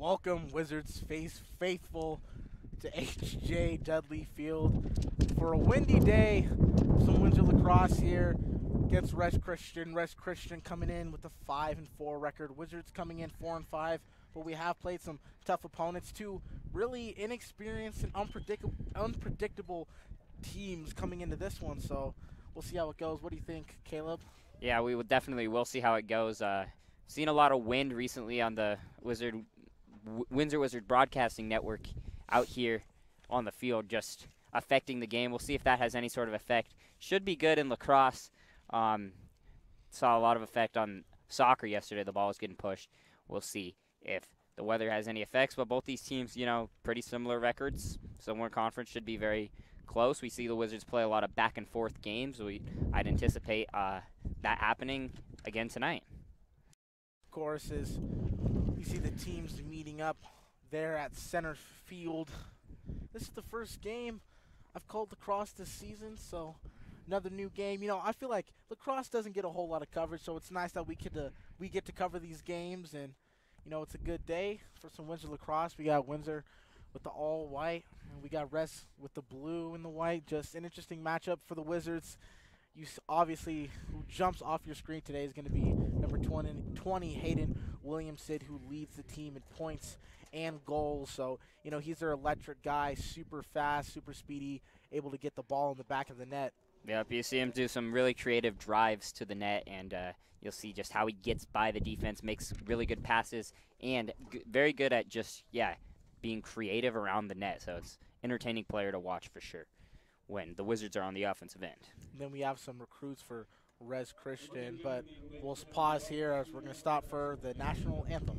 Welcome, Wizards face faithful, to HJ Dudley Field for a windy day. Some Windsor lacrosse here against Res Christian. Res Christian coming in with a five and four record. Wizards coming in four and five, but we have played some tough opponents too. Really inexperienced and unpredictable, unpredictable teams coming into this one. So we'll see how it goes. What do you think, Caleb? Yeah, we will definitely. We'll see how it goes. Uh, seen a lot of wind recently on the Wizard w- Windsor Wizard Broadcasting Network out here on the field, just affecting the game. We'll see if that has any sort of effect. Should be good in lacrosse. Um, saw a lot of effect on soccer yesterday. The ball was getting pushed. We'll see if the weather has any effects. But both these teams, you know, pretty similar records. Similar conference should be very close. We see the Wizards play a lot of back and forth games. We I'd anticipate uh, that happening again tonight. Of course, is you see the teams meeting up there at center field. This is the first game I've called lacrosse this season, so another new game. You know, I feel like lacrosse doesn't get a whole lot of coverage, so it's nice that we get to uh, we get to cover these games, and you know, it's a good day for some Windsor lacrosse. We got Windsor with the all white, and we got Res with the blue and the white. Just an interesting matchup for the Wizards. You obviously who jumps off your screen today is going to be number 20, 20 Hayden Williamson, who leads the team in points and goals. So, you know, he's their electric guy, super fast, super speedy, able to get the ball in the back of the net. Yep, you see him do some really creative drives to the net, and uh, you'll see just how he gets by the defense, makes really good passes, and very good at just, yeah, being creative around the net. So it's entertaining player to watch for sure when the Wizards are on the offensive end. And then we have some recruits for Res Christian, but we'll pause here as we're going to stop for the national anthem.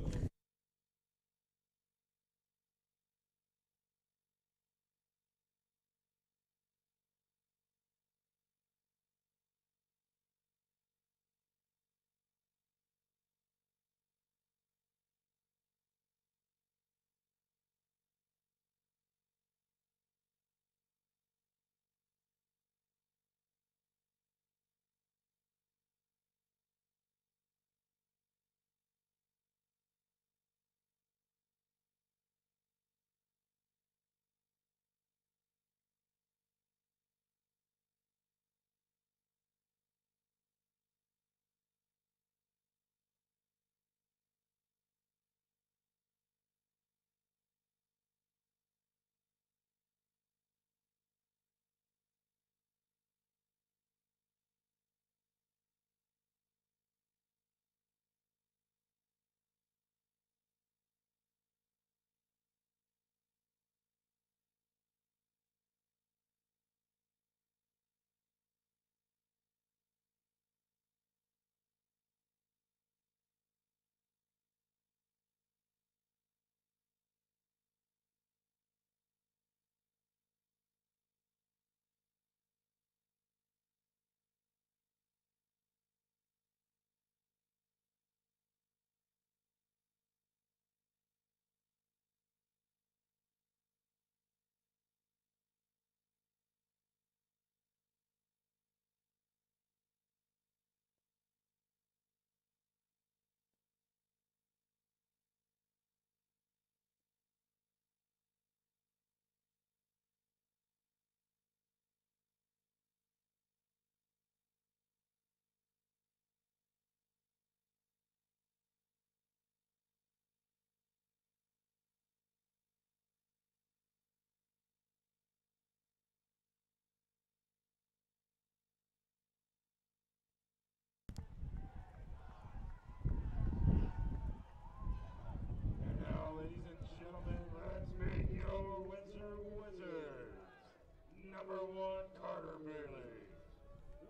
Number one, Carter Bailey.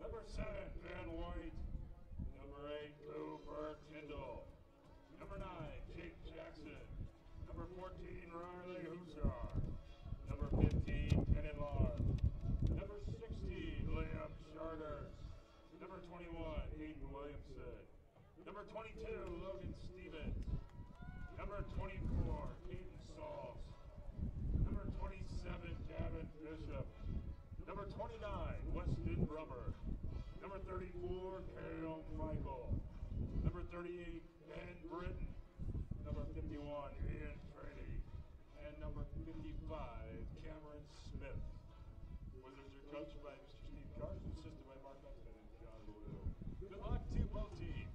Number seven, Van White. Number eight, Cooper Tyndall. Number nine, Jake Jackson. Number 14, Riley Hussar. Number 15, Kenan Lard. Number 16, Liam Charters. Number 21, Hayden Williamson. Number 22, Logan Cameron Smith. Wizards are coached by Mr. Steve Carson, assisted by Mark Benson and John Good luck to both teams.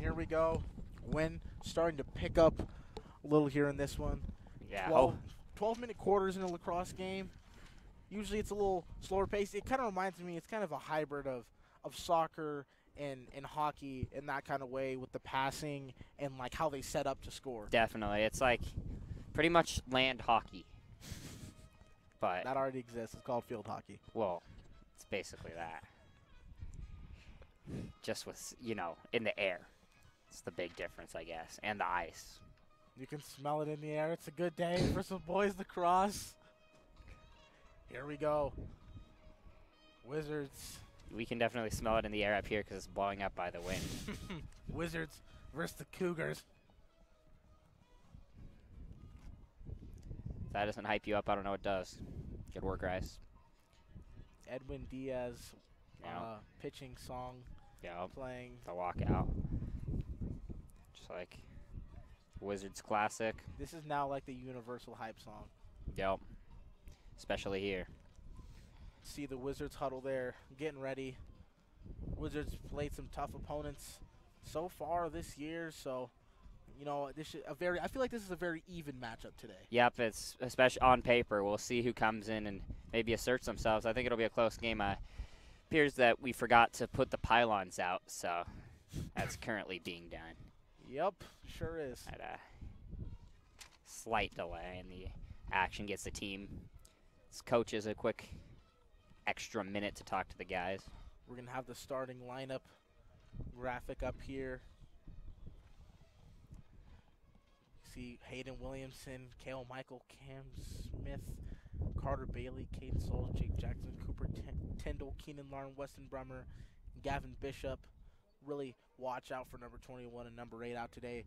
Here we go. Win starting to pick up a little here in this one. Yeah. 12, 12 minute quarters in a lacrosse game. Usually it's a little slower pace. It kind of reminds me, it's kind of a hybrid of, of soccer and, and hockey in that kind of way with the passing and like how they set up to score. Definitely. It's like pretty much land hockey. But, That already exists. It's called field hockey. well, it's basically that. Just with, you know, in the air. It's the big difference, I guess. And the ice. You can smell it in the air. It's a good day for some boys lacrosse. Here we go. Wizards. We can definitely smell it in the air up here because it's blowing up by the wind. Wizards versus the Cougars. If that doesn't hype you up, I don't know what does. Good work, guys. Edwin Diaz Yeah. uh, pitching song Yeah. playing. The walkout. Just like Wizards classic. This is now like the universal hype song. Yep. Especially here. See the Wizards huddle there, getting ready. Wizards played some tough opponents so far this year, so you know this is a very. I feel like this is a very even matchup today. Yep, it's especially on paper. We'll see who comes in and maybe asserts themselves. I think it'll be a close game. Uh, appears that we forgot to put the pylons out, so that's currently being done Yep, sure is. at a slight delay, and the action gets the team. This coach is a quick extra minute to talk to the guys. We're gonna have the starting lineup graphic up here. See Hayden Williamson, Kale Michael, Cam Smith, Carter Bailey, Caden Souls, Jake Jackson, Cooper Ten- Tyndall, Keenan Larn, Weston Brummer, Gavin Bishop. Really watch out for number 21 and number 8 out today.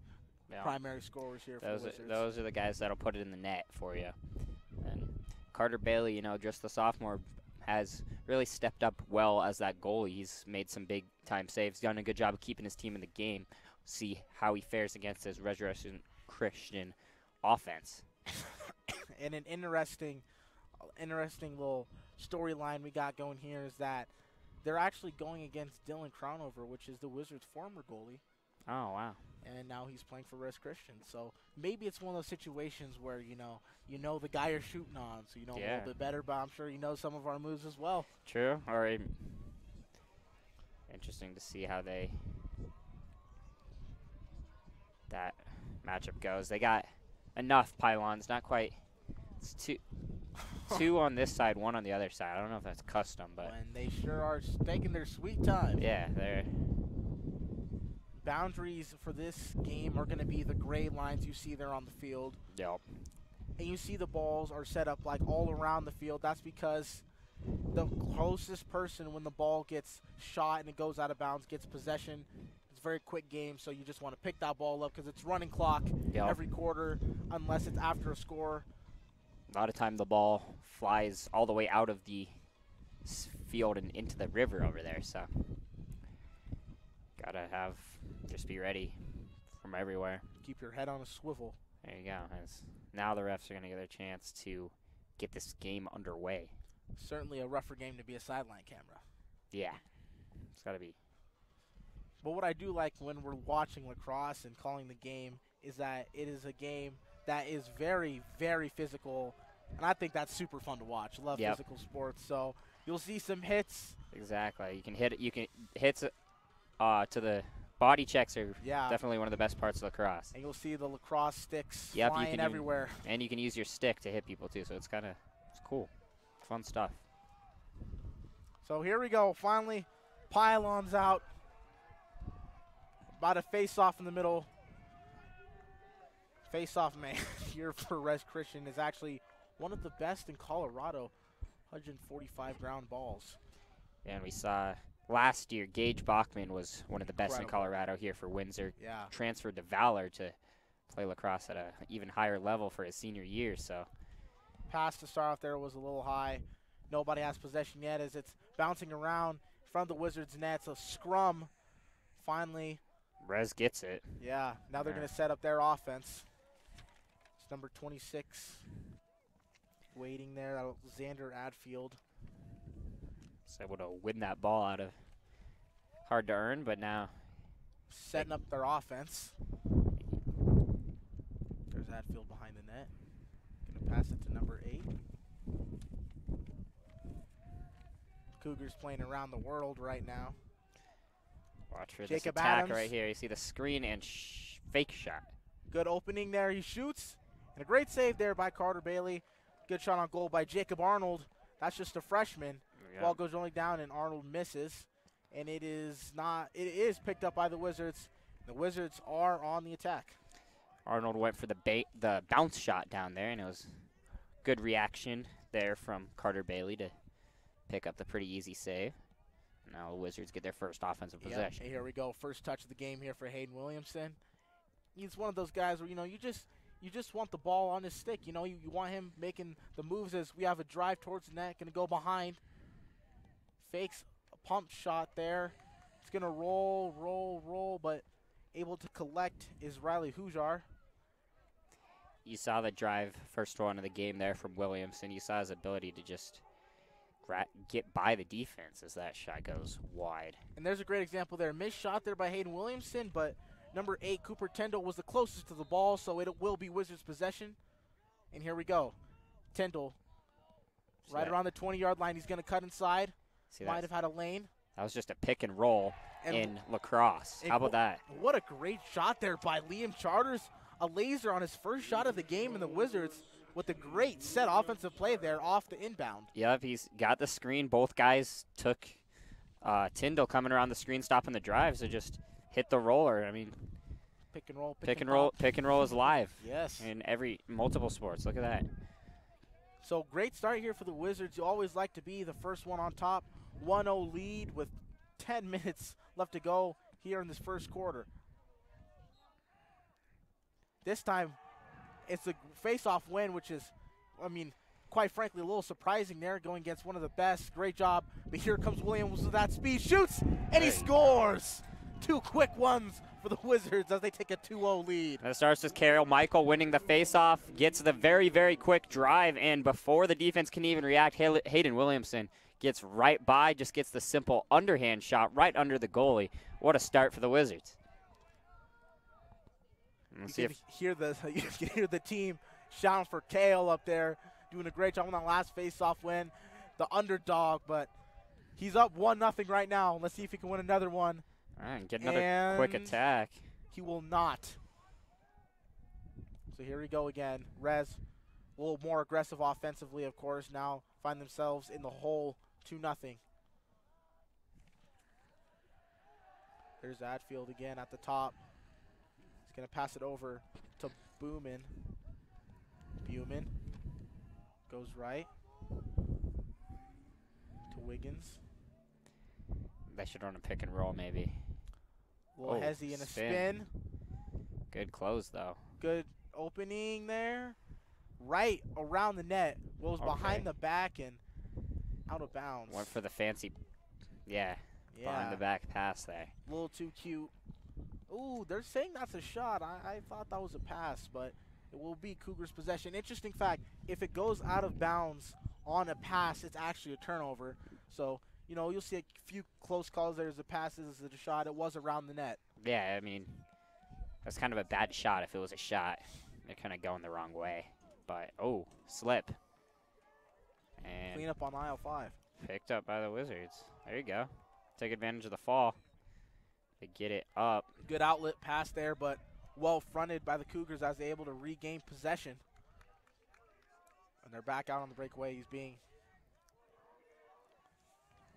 Yeah. Primary scorers here for Those are, those are the guys that'll put it in the net for you. And Carter Bailey, you know, just the sophomore, has really stepped up well as that goalie. He's made some big time saves, done a good job of keeping his team in the game. See how he fares against his Resurrection Christian offense. and an interesting, interesting little storyline we got going here is that they're actually going against Dylan Crownover, which is the Wizards' former goalie, Oh wow! and now he's playing for Res Christian. So maybe it's one of those situations where you know you know the guy you're shooting on, so you know a little bit better. But I'm sure you know some of our moves as well. True. Or um, interesting to see how they that matchup goes. They got enough pylons, not quite. It's two, two on this side, one on the other side. I don't know if that's custom, but and they sure are taking their sweet time. yeah, they're Boundaries for this game are going to be the gray lines you see there on the field. yep. and you see the balls are set up like all around the field. That's because the closest person when the ball gets shot and it goes out of bounds gets possession. It's a very quick game, so you just want to pick that ball up because it's running clock Yep. every quarter, unless it's after a score. A lot of time the ball flies all the way out of the field and into the river over there. So gotta have just be ready from everywhere. Keep your head on a swivel. There you go. Now the refs are going to get a chance to get this game underway. Certainly a rougher game to be a sideline camera. Yeah. It's got to be. But what I do like when we're watching lacrosse and calling the game is that it is a game that is very, very physical. And I think that's super fun to watch. Love Yep. physical sports. So you'll see some hits. Exactly. You can hit it. You can hits it uh, to the body checks are Yeah. definitely one of the best parts of lacrosse. And you'll see the lacrosse sticks Yep, you flying can even- everywhere. And you can use your stick to hit people too. So it's kind of it's cool. Fun stuff. So here we go. Finally, pylons out. About a face off in the middle. Face off man here for Res Christian is actually one of the best in Colorado. 145 ground balls. And we saw last year Gage Bachman was one of the best in Colorado here for Windsor. Yeah. Transferred to Valor to play lacrosse at an even higher level for his senior year. So Pass to start off there was a little high. Nobody has possession yet as it's bouncing around in front of the Wizards' net. So scrum. Finally, Rez gets it. yeah. Now they're Yeah. going to set up their offense. It's number 26 waiting there. Alexander Adfield. Was able to win that ball out of hard to earn, but now setting up their offense. There's Hadfield behind the net. Gonna pass it to number eight. Cougars playing around the world right now. watch for this attack Adams. right here. You see the screen and sh- fake shot. Good opening there. He shoots. And a great save there by Carter Bailey. Good shot on goal by Jacob Arnold. That's just a freshman. Yeah. Ball goes only down and Arnold misses. And it is not it is picked up by the Wizards. The Wizards are on the attack. Arnold went for the the bounce shot down there, and it was good reaction there from Carter Bailey to pick up the pretty easy save. Now the Wizards get their first offensive Yep, possession. Here we go. First touch of the game here for Hayden Williamson. He's one of those guys where you know you just you just want the ball on his stick. You know you, you want him making the moves as we have a drive towards the net, gonna go behind. Fakes a pump shot there. It's gonna roll, roll, roll, but able to collect is Riley Hujar. You saw the drive first one of the game there from Williamson. You saw his ability to just get by the defense as that shot goes wide. And there's a great example there. Missed shot there by Hayden Williamson, but number eight, Cooper Tyndall, was the closest to the ball, so it will be Wizards' possession. And here we go. Tyndall, See right around the 20 yard line. He's going to cut inside. See Might have had a lane. That was just a pick and roll And in lacrosse. How about that? what a great shot there by Liam Charters. A laser on his first shot of the game in the Wizards with a great set offensive play there off the inbound. Yep, he's got the screen. Both guys took uh, Tyndall coming around the screen, stopping the drive, so just hit the roller. I mean, Pick and roll. Pick, pick and roll, pick and roll is live Yes. in every multiple sports. Look at that. So great start here for the Wizards. You always like to be the first one on top. 1-0 lead with 10 minutes left to go here in this first quarter. This time, it's a face-off win, which is, I mean, quite frankly, a little surprising there, going against one of the best. Great job. But here comes Williams with that speed, shoots, and he scores. Two quick ones for the Wizards as they take a 2-0 lead. And it starts with Carol Michael winning the faceoff, gets the very, very quick drive, and before the defense can even react, Hay- Hayden Williamson gets right by, just gets the simple underhand shot right under the goalie. What a start for the Wizards. And Let's see you if hear the you can hear the team shouting for Kale up there, doing a great job on that last face-off win, the underdog. But he's up one nothing right now. Let's see if he can win another one. all right, get another quick attack. He will not. So here we go again. Rez, a little more aggressive offensively, of course. Now find themselves in the hole, two nothing. There's Adfield again at the top. He's gonna pass it over to Boomin. Buman goes right to Wiggins. They should run a pick and roll maybe. Little Oh, hezzy in a spin. spin. Good close though. good opening there. Right around the net. Goes Okay. behind the back and out of bounds. Went for the fancy, yeah, yeah. behind the back pass there. A little too cute. Ooh, they're saying that's a shot. I, I thought that was a pass, but it will be Cougars possession. Interesting fact, if it goes out of bounds on a pass, it's actually a turnover. So, you know, you'll see a few close calls. There's a pass, there's a shot. It was around the net. Yeah, I mean, that's kind of a bad shot if it was a shot. They're kind of going the wrong way. But, oh, slip. And Clean up on aisle five. picked up by the Wizards. There you go. Take advantage of the fall. They get it up. Good outlet pass there, but well fronted by the Cougars as they're able to regain possession. And they're back out on the breakaway. He's being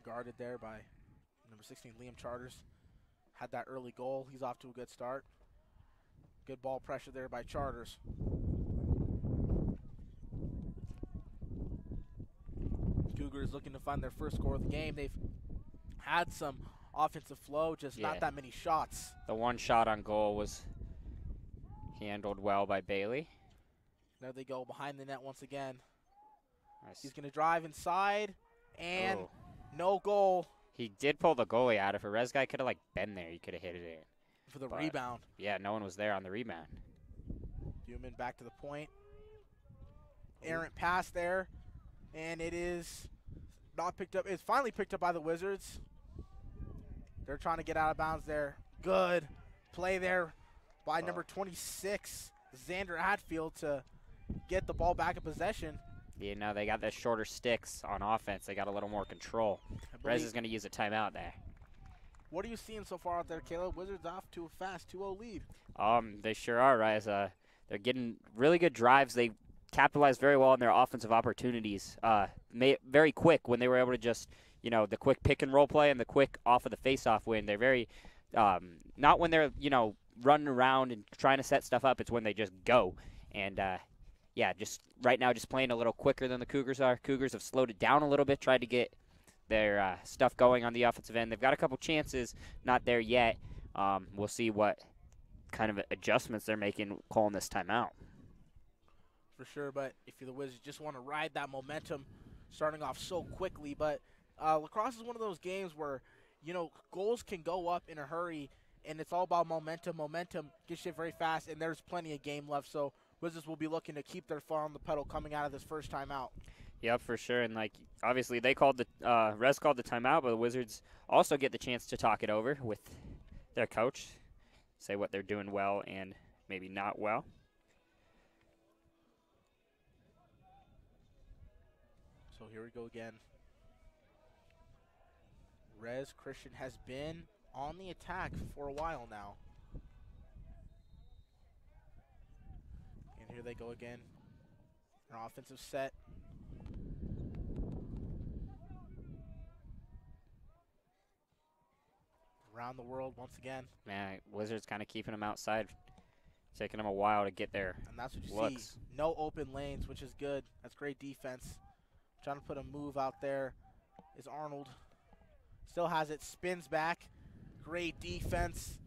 guarded there by number 16, Liam Charters. Had that early goal. He's off to a good start. Good ball pressure there by Charters. Cougars looking to find their first score of the game. They've had some offensive flow, just Yeah. not that many shots. The one shot on goal was handled well by Bailey. There they go behind the net once again. Nice. He's going to drive inside and Oh. no goal He did pull the goalie out. If a res guy could have like been there, he could have hit it in. for the But- rebound. Yeah, no one was there on the rebound. Newman back to the point. Errant pass there, and it is not picked up. It's finally picked up by the Wizards. They're trying to get out of bounds there. Good play there by number 26, Xander Hatfield, to get the ball back in possession. You know, they got the shorter sticks on offense. They got a little more control. Rez is going to use a timeout there. What are you seeing so far out there, Caleb? Wizards off to a fast 2-0 lead. Um, they sure are, Rez. Uh, they're getting really good drives. They capitalized very well on their offensive opportunities. Uh, very quick when they were able to just, you know, the quick pick and roll play and the quick off of the face-off win. They're very, um, not when they're, you know, running around and trying to set stuff up. It's when they just go. And uh, yeah, just right now, just playing a little quicker than the Cougars are. Cougars have slowed it down a little bit, tried to get their uh, stuff going on the offensive end. They've got a couple chances, not there yet. Um, we'll see what kind of adjustments they're making calling this timeout. For sure. But if you're the Wizards, just want to ride that momentum, starting off so quickly. But uh, lacrosse is one of those games where you know goals can go up in a hurry, and it's all about momentum. Momentum gets shit very fast, and there's plenty of game left. So Wizards will be looking to keep their foot on the pedal coming out of this first time out. Yep, for sure. And like obviously they called the uh, Res called the timeout, but the Wizards also get the chance to talk it over with their coach, say what they're doing well and maybe not well. So here we go again. Rez Christian has been on the attack for a while now. And here they go again. An offensive set. Around the world once again. Man, Wizards kind of keeping them outside, taking them a while to get there. And that's what you Looks. see. No open lanes, which is good. That's great defense. Trying to put a move out there is Arnold. Still has it, spins back. Great defense.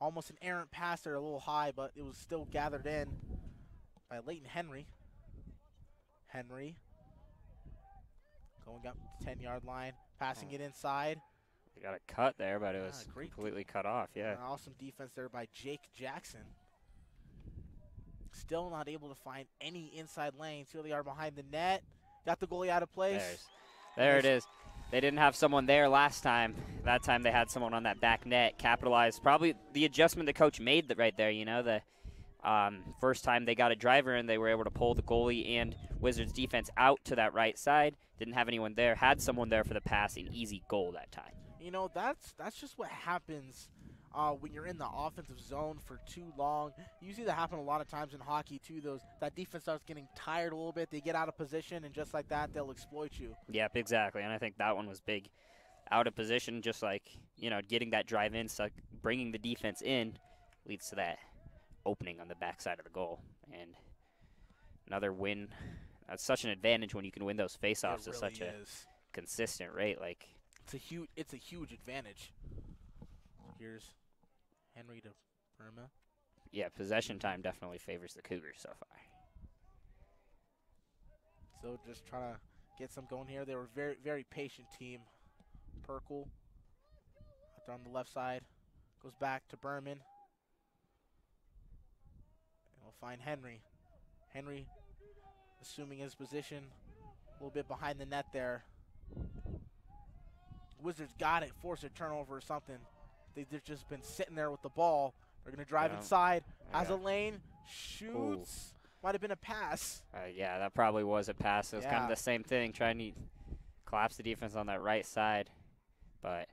Almost an errant pass there, a little high, but it was still gathered in by Leighton Henry. Henry going up to 10 yard line, passing Oh. it inside. They got a cut there, but it Ah, was great completely cut off. Yeah. An awesome defense there by Jake Jackson. Still not able to find any inside lanes. Here they are behind the net. Got the goalie out of place. There's, there it is. They didn't have someone there last time. That time they had someone on that back net. Capitalized. Probably the adjustment the coach made th- right there. You know, the um, first time they got a driver and they were able to pull the goalie and Wizards defense out to that right side. Didn't have anyone there. Had someone there for the pass. An easy goal that time. You know, that's that's just what happens uh, when you're in the offensive zone for too long. You see that happen a lot of times in hockey too. Those that defense starts getting tired a little bit. They get out of position, and just like that, they'll exploit you. Yep, exactly. And I think that one was big. Out of position, just like, you know, getting that drive in, so bringing the defense in leads to that opening on the backside of the goal. And another win. That's such an advantage when you can win those faceoffs it at really such a is. consistent rate. Like, It's a huge. It's a huge advantage. Here's Henry to Burma. yeah, possession time definitely favors the Cougars so far. So just trying to get some going here. They were very, very patient team. Perkle out there on the left side goes back to Berman. And we'll find Henry. Henry assuming his position a little bit behind the net there. Wizards got it, forced a turnover or something. They, they've just been sitting there with the ball. They're going to drive Yeah. inside. I Has a lane, shoots. Might have been a pass. Uh, yeah, that probably was a pass. It was kind of the same thing, trying to collapse the defense on that right side, but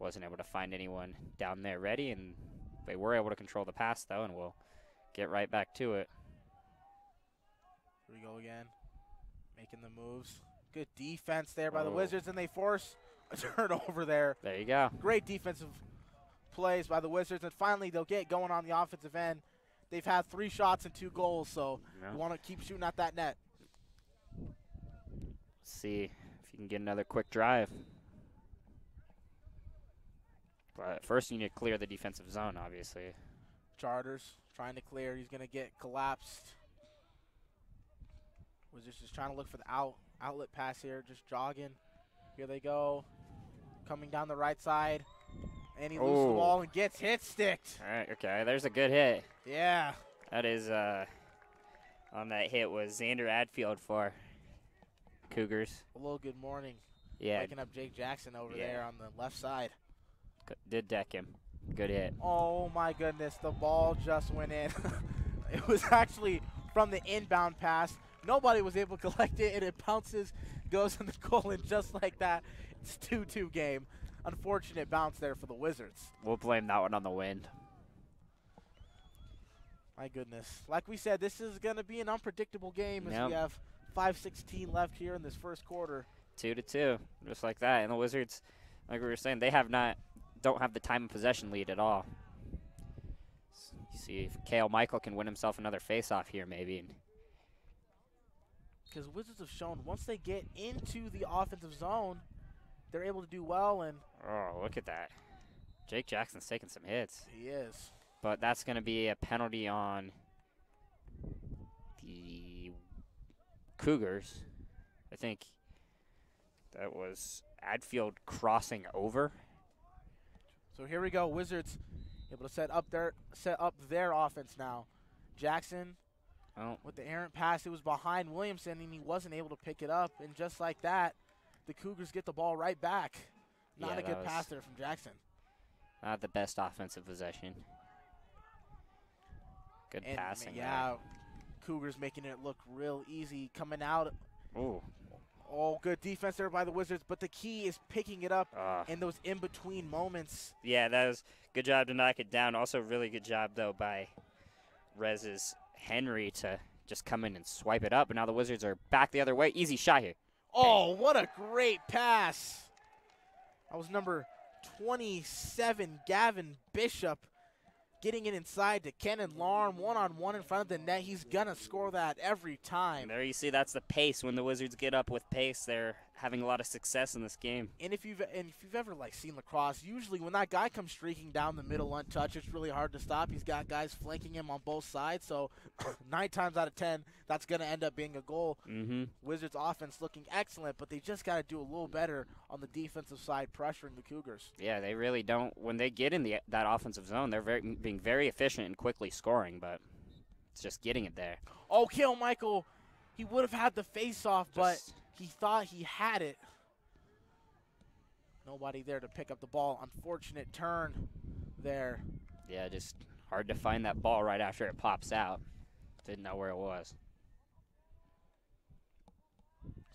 wasn't able to find anyone down there ready, and they were able to control the pass though, and we'll get right back to it. Here we go again. Making the moves. Good defense there by the Oh. Wizards, and they force a turnover there. There you go. Great defensive plays by the Wizards, and finally they'll get going on the offensive end. They've had three shots and two goals, so Yeah. you want to keep shooting at that net. See if you can get another quick drive. But first, you need to clear the defensive zone, obviously. Charters trying to clear. He's going to get collapsed. Wizards just trying to look for the out outlet pass here, just jogging. Here they go. Coming down the right side. And he loses the Oh. ball and gets hit sticked. All right, okay, there's a good hit. Yeah. That is uh, on that hit was Xander Adfield for Cougars. A little good morning. Yeah, Waking up Jake Jackson over Yeah. there on the left side. did deck him. Good hit. Oh my goodness, the ball just went in. it was actually from the inbound pass. Nobody was able to collect it, and it bounces, goes in the goal, and just like that, it's 2-2 game. Unfortunate bounce there for the Wizards. We'll blame that one on the wind. My goodness. Like we said, this is going to be an unpredictable game as we have 5-16 left here in this first quarter. Two to two, just like that. And the Wizards, like we were saying, they have not, don't have the time of possession lead at all. You see if Kale Michael can win himself another face-off here, maybe. Because Wizards have shown once they get into the offensive zone, they're able to do well, and Oh, look at that. Jake Jackson's taking some hits. he is. But that's going to be a penalty on the Cougars. I think that was Adfield crossing over. So here we go. Wizards able to set up their set up their offense now. Jackson Oh, with the errant pass, it was behind Williamson and he wasn't able to pick it up. And just like that, the Cougars get the ball right back. Not Yeah, a good pass there from Jackson. not the best offensive possession. Good And passing. yeah, Cougars making it look real easy coming out. Ooh. Oh, good defense there by the Wizards, but the key is picking it up Uh, in those in between moments. yeah, that was good job to knock it down. Also, really good job though by Res's Henry to just come in and swipe it up. And now the Wizards are back the other way. Easy shot here. Oh, what a great pass. That was number 27, Gavin Bishop, getting it inside to Kenan Larm, one on one in front of the net. He's going to score that every And time. there you see that's the pace. When the Wizards get up with pace, they're having a lot of success in this game. And if you've and if you've ever like seen lacrosse, usually when that guy comes streaking down the middle untouched, it's really hard to stop. He's got guys flanking him on both sides, so nine times out of ten, that's going to end up being a goal. Mm-hmm. Wizards offense looking excellent, but they just got to do a little better on the defensive side, pressuring the Cougars. Yeah, they really don't. When they get in the that offensive zone, they're very being very efficient and quickly scoring, but it's just getting it there. Oh, Kale Michael, he would have had the face off, but he thought he had it. Nobody there to pick up the ball. Unfortunate turn there. Yeah, just hard to find that ball right after it pops out. Didn't know where it was.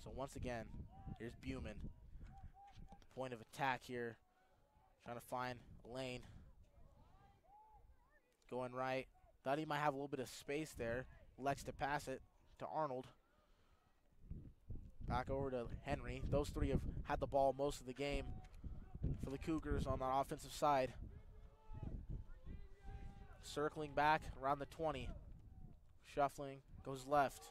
So once again, here's Buman. Point of attack here. Trying to find lane. Going right. Thought he might have a little bit of space there. Lex to pass it to Arnold. Back over to Henry. Those three have had the ball most of the game for the Cougars on the offensive side. Circling back around the 20. Shuffling. Goes left.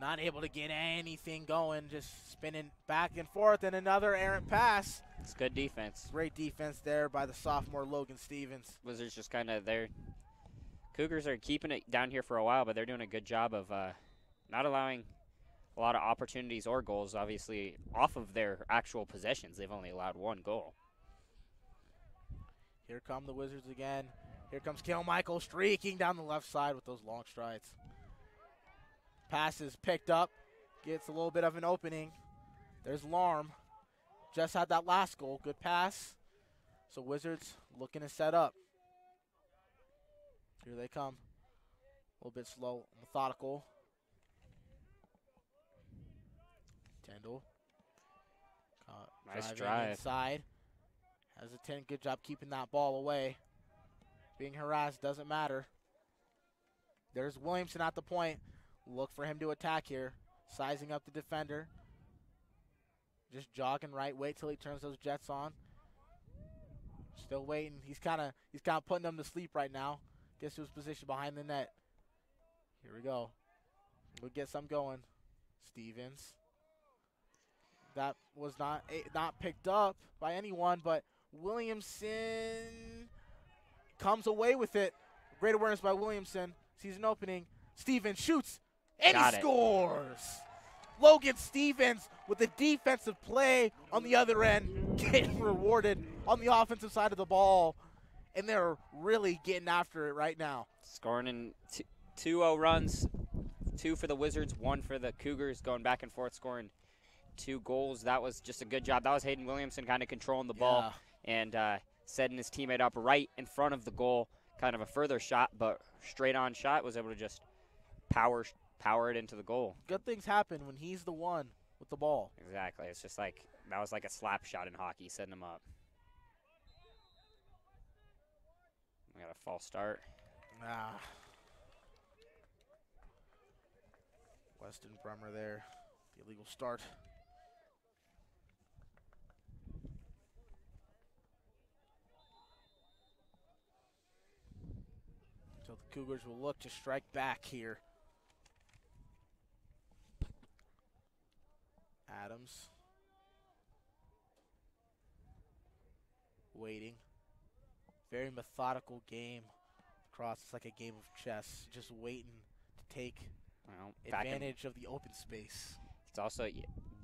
Not able to get anything going. Just spinning back and forth. And another errant pass. It's good defense. Great defense there by the sophomore Logan Stevens. Wizards just kind of they're Cougars are keeping it down here for a while, but they're doing a good job of uh, not allowing a lot of opportunities or goals. Obviously, off of their actual possessions, they've only allowed one goal. Here come the Wizards again. Here comes Kale Michael streaking down the left side with those long strides. Passes picked up. Gets a little bit of an opening. There's Larm. Just had that last goal. Good pass. So Wizards looking to set up. Here they come. A little bit slow, methodical. Tyndall. Caught Nice drive. Inside. Has a 10. Good job keeping that ball away. Being harassed doesn't matter. There's Williamson at the point. Look for him to attack here. Sizing up the defender. Just jogging right. Wait till he turns those jets on. Still waiting. He's kind of he's kind of putting them to sleep right now. Gets to his position behind the net. Here we go. We'll get some going. Stevens. That was not not picked up by anyone, but Williamson comes away with it. Great awareness by Williamson. Sees an opening. Stevens shoots and Got he it. scores. Logan Stevens with a defensive play on the other end, getting rewarded on the offensive side of the ball. And they're really getting after it right now. Scoring in two, 2-0 runs, two for the Wizards, one for the Cougars, going back and forth, scoring two goals. That was just a good job. That was Hayden Williamson kind of controlling the ball and uh, setting his teammate up right in front of the goal. Kind of a further shot, but straight on shot was able to just power power it into the goal. Good things happen when he's the one with the ball. Exactly. It's just like that was like a slap shot in hockey, setting him up. We got a false start. Ah. Weston Brummer there. The illegal start. So the Cougars will look to strike back here. Adams. Waiting. Very methodical game across. It's like a game of chess, just waiting to take Well, and, advantage of the open space. it's also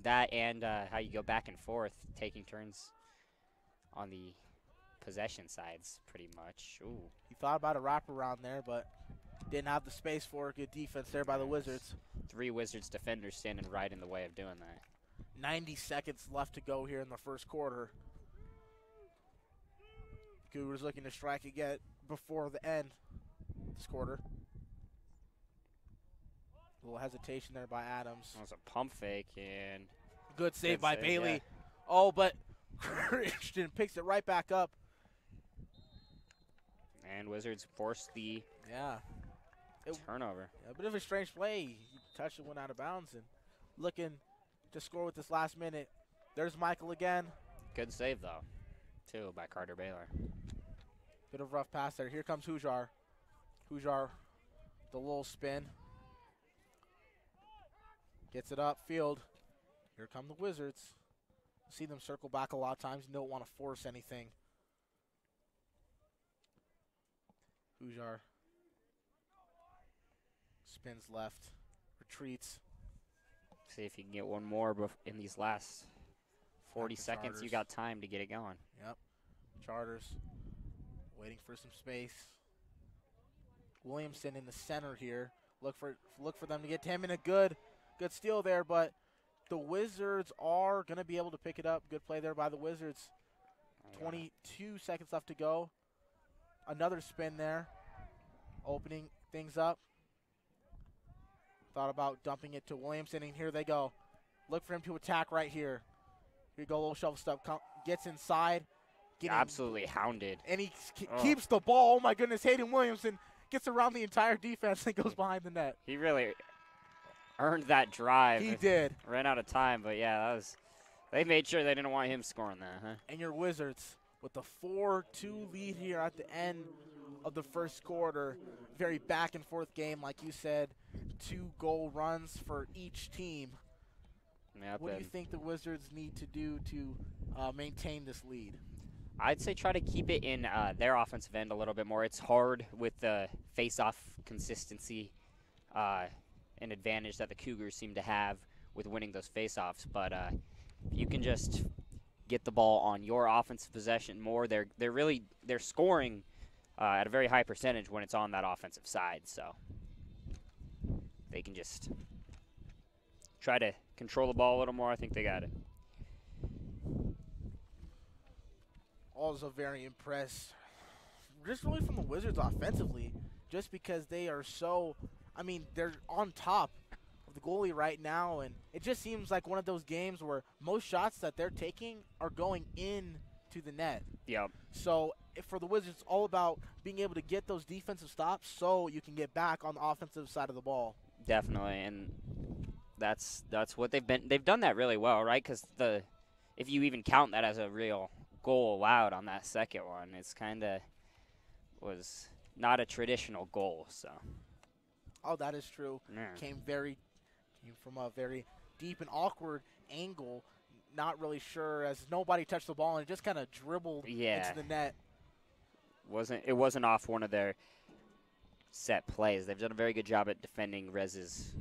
that and uh, how you go back and forth, taking turns on the possession sides, pretty much. Ooh, He thought about a wraparound there, but didn't have the space for it. Good defense there by the Wizards. three Wizards defenders standing right in the way of doing that. 90 seconds left to go here in the first quarter. Cougars looking to strike again before the end this quarter. A little hesitation there by Adams. That was a pump fake and Good save Good by save, Bailey. yeah. Oh, but Christian picks it right back up. and Wizards forced the Yeah. It- turnover. A bit of a strange play. He touched it, went out of bounds, and looking to score with this last minute. There's Michael again. Good save though, too by Carter Bailey. Bit of rough pass there. Here comes Hujar. Hujar, the little spin. Gets it up field. Here come the Wizards. See them circle back a lot of times. Don't want to force anything. Hujar spins left, retreats. See if you can get one more in these last 40 the seconds. You Chargers. got time to get it going. Yep. Charters waiting for some space. Williamson in the center here. Look for look for them to get to him in a good good steal there, but the Wizards are gonna be able to pick it up. Good play there by the Wizards. Oh, yeah. 22 seconds left to go. Another spin there. Opening things up. Thought about dumping it to Williamson, and here they go. Look for him to attack right here. Here you go, little shovel step. Gets inside. Getting, Absolutely hounded. And he Oh. keeps the ball. Oh my goodness, Hayden Williamson gets around the entire defense and goes behind the net. He really earned that drive. He did. Ran out of time, but yeah, that was. They made sure they didn't want him scoring that, huh? And your Wizards with the 4-2 lead here at the end of the first quarter. Very back and forth game, like you said. Two goal runs for each team. Yep, What do you think the Wizards need to do to uh, maintain this lead? I'd say try to keep it in uh, their offensive end a little bit more. It's hard with the face-off consistency, uh, an advantage that the Cougars seem to have with winning those face-offs. But uh, you can just get the ball on your offensive possession more, they're they're really they're scoring uh, at a very high percentage when it's on that offensive side. So they can just try to control the ball a little more. I think they got it. Also very impressed, just really from the Wizards offensively, just because they are so. I mean, they're on top of the goalie right now, and it just seems like one of those games where most shots that they're taking are going in to the net. Yep. So if for the Wizards, it's all about being able to get those defensive stops so you can get back on the offensive side of the ball. Definitely, and that's that's what they've been. They've done that really well, right? Because the if you even count that as a real goal allowed on that second one, it's kind of was not a traditional goal. So Oh, that is true. yeah. Came very, came from a very deep and awkward angle. Not really sure as nobody touched the ball and it just kind of dribbled Yeah. into the net. wasn't it wasn't off one of their set plays. They've done a very good job at defending Res's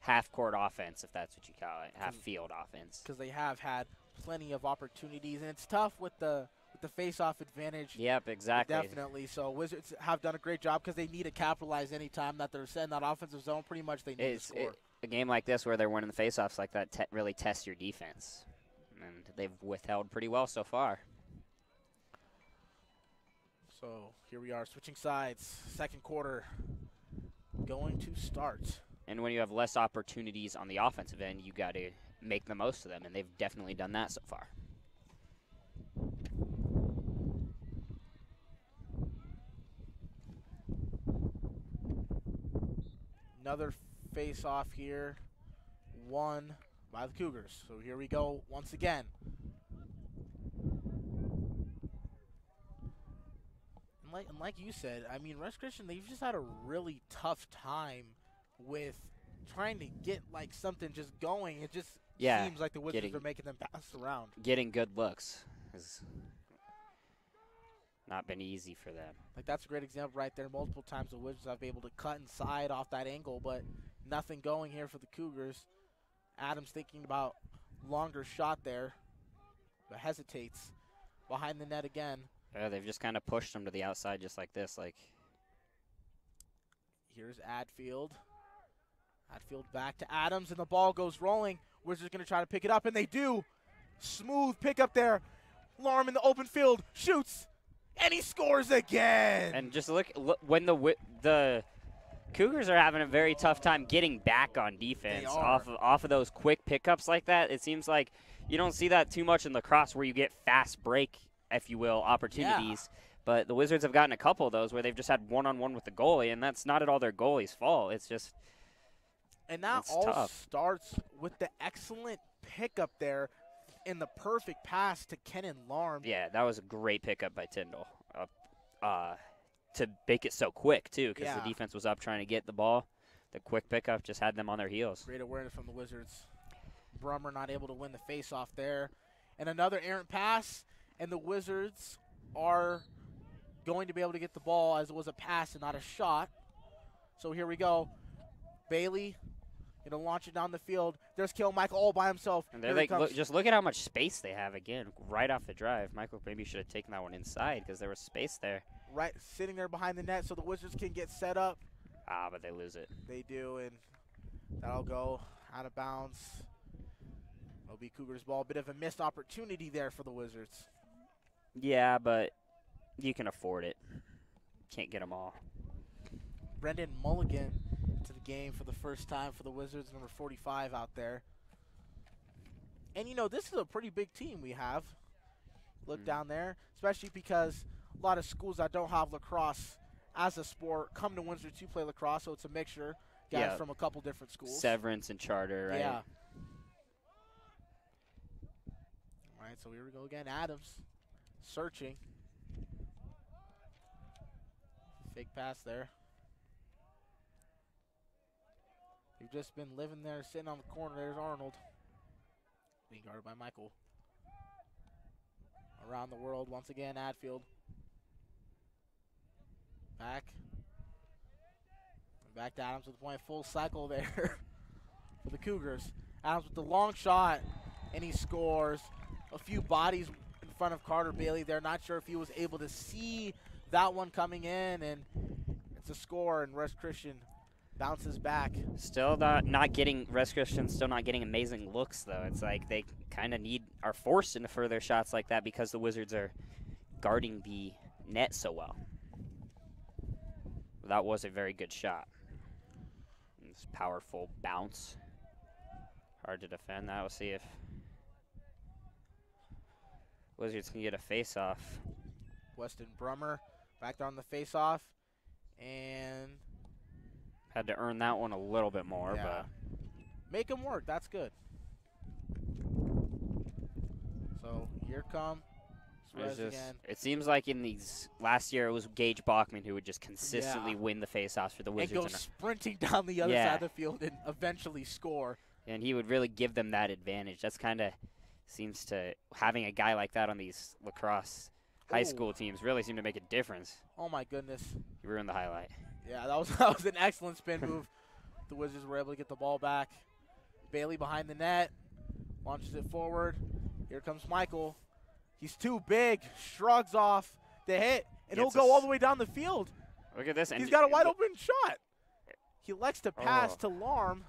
half court offense, if that's what you call it, half field offense. because they have had plenty of opportunities, and it's tough with the with the face-off advantage. Yep, exactly. Definitely. So Wizards have done a great job because they need to capitalize any time that they're set in that offensive zone. Pretty much, they need It's to score. it- a game like this where they're winning the faceoffs like that te- really tests your defense, and they've withheld pretty well so far. so here we are, switching sides. Second quarter going to start. And when you have less opportunities on the offensive end, you got to make the most of them, and they've definitely done that so far. Another face-off here, won by the Cougars. So here we go once again. And like, and like you said, I mean, Res Christian, they've just had a really tough time with trying to get like something just going. It just Yeah, seems like the Wizards getting- are making them pass around. Getting good looks has not been easy for them. Like that's a great example right there. Multiple times the Wizards have been able to cut inside off that angle, but nothing going here for the Cougars. Adams thinking about longer shot there, but hesitates behind the net again. Uh, they've just kind of pushed them to the outside just like this. Like Here's Adfield. Adfield back to Adams, and the ball goes rolling. Wizards going to try to pick it up, and they do. Smooth pickup there. Larm in the open field shoots, and he scores again. and just look, look when the the Cougars are having a very tough time getting back on defense off of off of those quick pickups like that. It seems like you don't see that too much in lacrosse where you get fast break, if you will, opportunities. But the Wizards have gotten a couple of those where they've just had one on one with the goalie, and that's not at all their goalie's fault. It's just And that It's all tough. starts with the excellent pickup there and the perfect pass to Kenan Larm. yeah, that was a great pickup by Tyndall. Uh, uh, to make it so quick too, because Yeah. the defense was up trying to get the ball. The quick pickup just had them on their heels. Great awareness from the Wizards. Brummer not able to win the face-off there. And another errant pass, and the Wizards are going to be able to get the ball as it was a pass and not a shot. So here we go. Bailey gonna launch it down the field. There's Kale Michael all by himself. And they're like, look, just look at how much space they have again, right off the drive. Michael maybe should have taken that one inside because there was space there. right sitting there behind the net so the Wizards can get set up. Ah, but they lose it. They do, and that'll go out of bounds. It'll be Cougars ball. Bit of a missed opportunity there for the Wizards. Yeah, but you can afford it. Can't get them all. Brendan Mulligan game for the first time for the Wizards, number 45 out there. And you know, this is a pretty big team we have. Look Mm. down there, especially because a lot of schools that don't have lacrosse as a sport come to Windsor to play lacrosse, so it's a mixture. Guys Yeah. from a couple different schools. Severance and Charter, right? Yeah. All right, so here we go again. Adams searching. Fake pass there. You've just been living there, sitting on the corner. There's Arnold. Being guarded by Michael. Around the world once again, Adfield. Back. Back to Adams with the point. Full cycle there for the Cougars. Adams with the long shot, and he scores. A few bodies in front of Carter Bailey. They're not sure if he was able to see that one coming in, and it's a score. And Res Christian bounces back. Still not not getting Res Christian. Still not getting amazing looks though. It's like they kind of need are forced into further shots like that because the Wizards are guarding the net so well. That was a very good shot. This powerful bounce. Hard to defend that. We'll see if Wizards can get a face off. Weston Brummer back there on the face-off, and Had to earn that one a little bit more, Yeah. but make him work. That's good. So here come Suarez just- again. It seems like in these last year it was Gage Bachman who would just consistently Yeah. win the faceoffs for the Wizards And go and, sprinting down the other Yeah. side of the field and eventually score. and he would really give them that advantage. That's kind of seems to having a guy like that on these lacrosse high Ooh. school teams really seem to make a difference. Oh my goodness. You ruined the highlight. Yeah, that was that was an excellent spin move. the Wizards were able to get the ball back. Bailey behind the net, launches it forward. Here comes Michael. He's too big. Shrugs off the hit, and he'll go all the way down the field. Look at this. He's got a wide open shot. He likes to pass Oh. to Larm.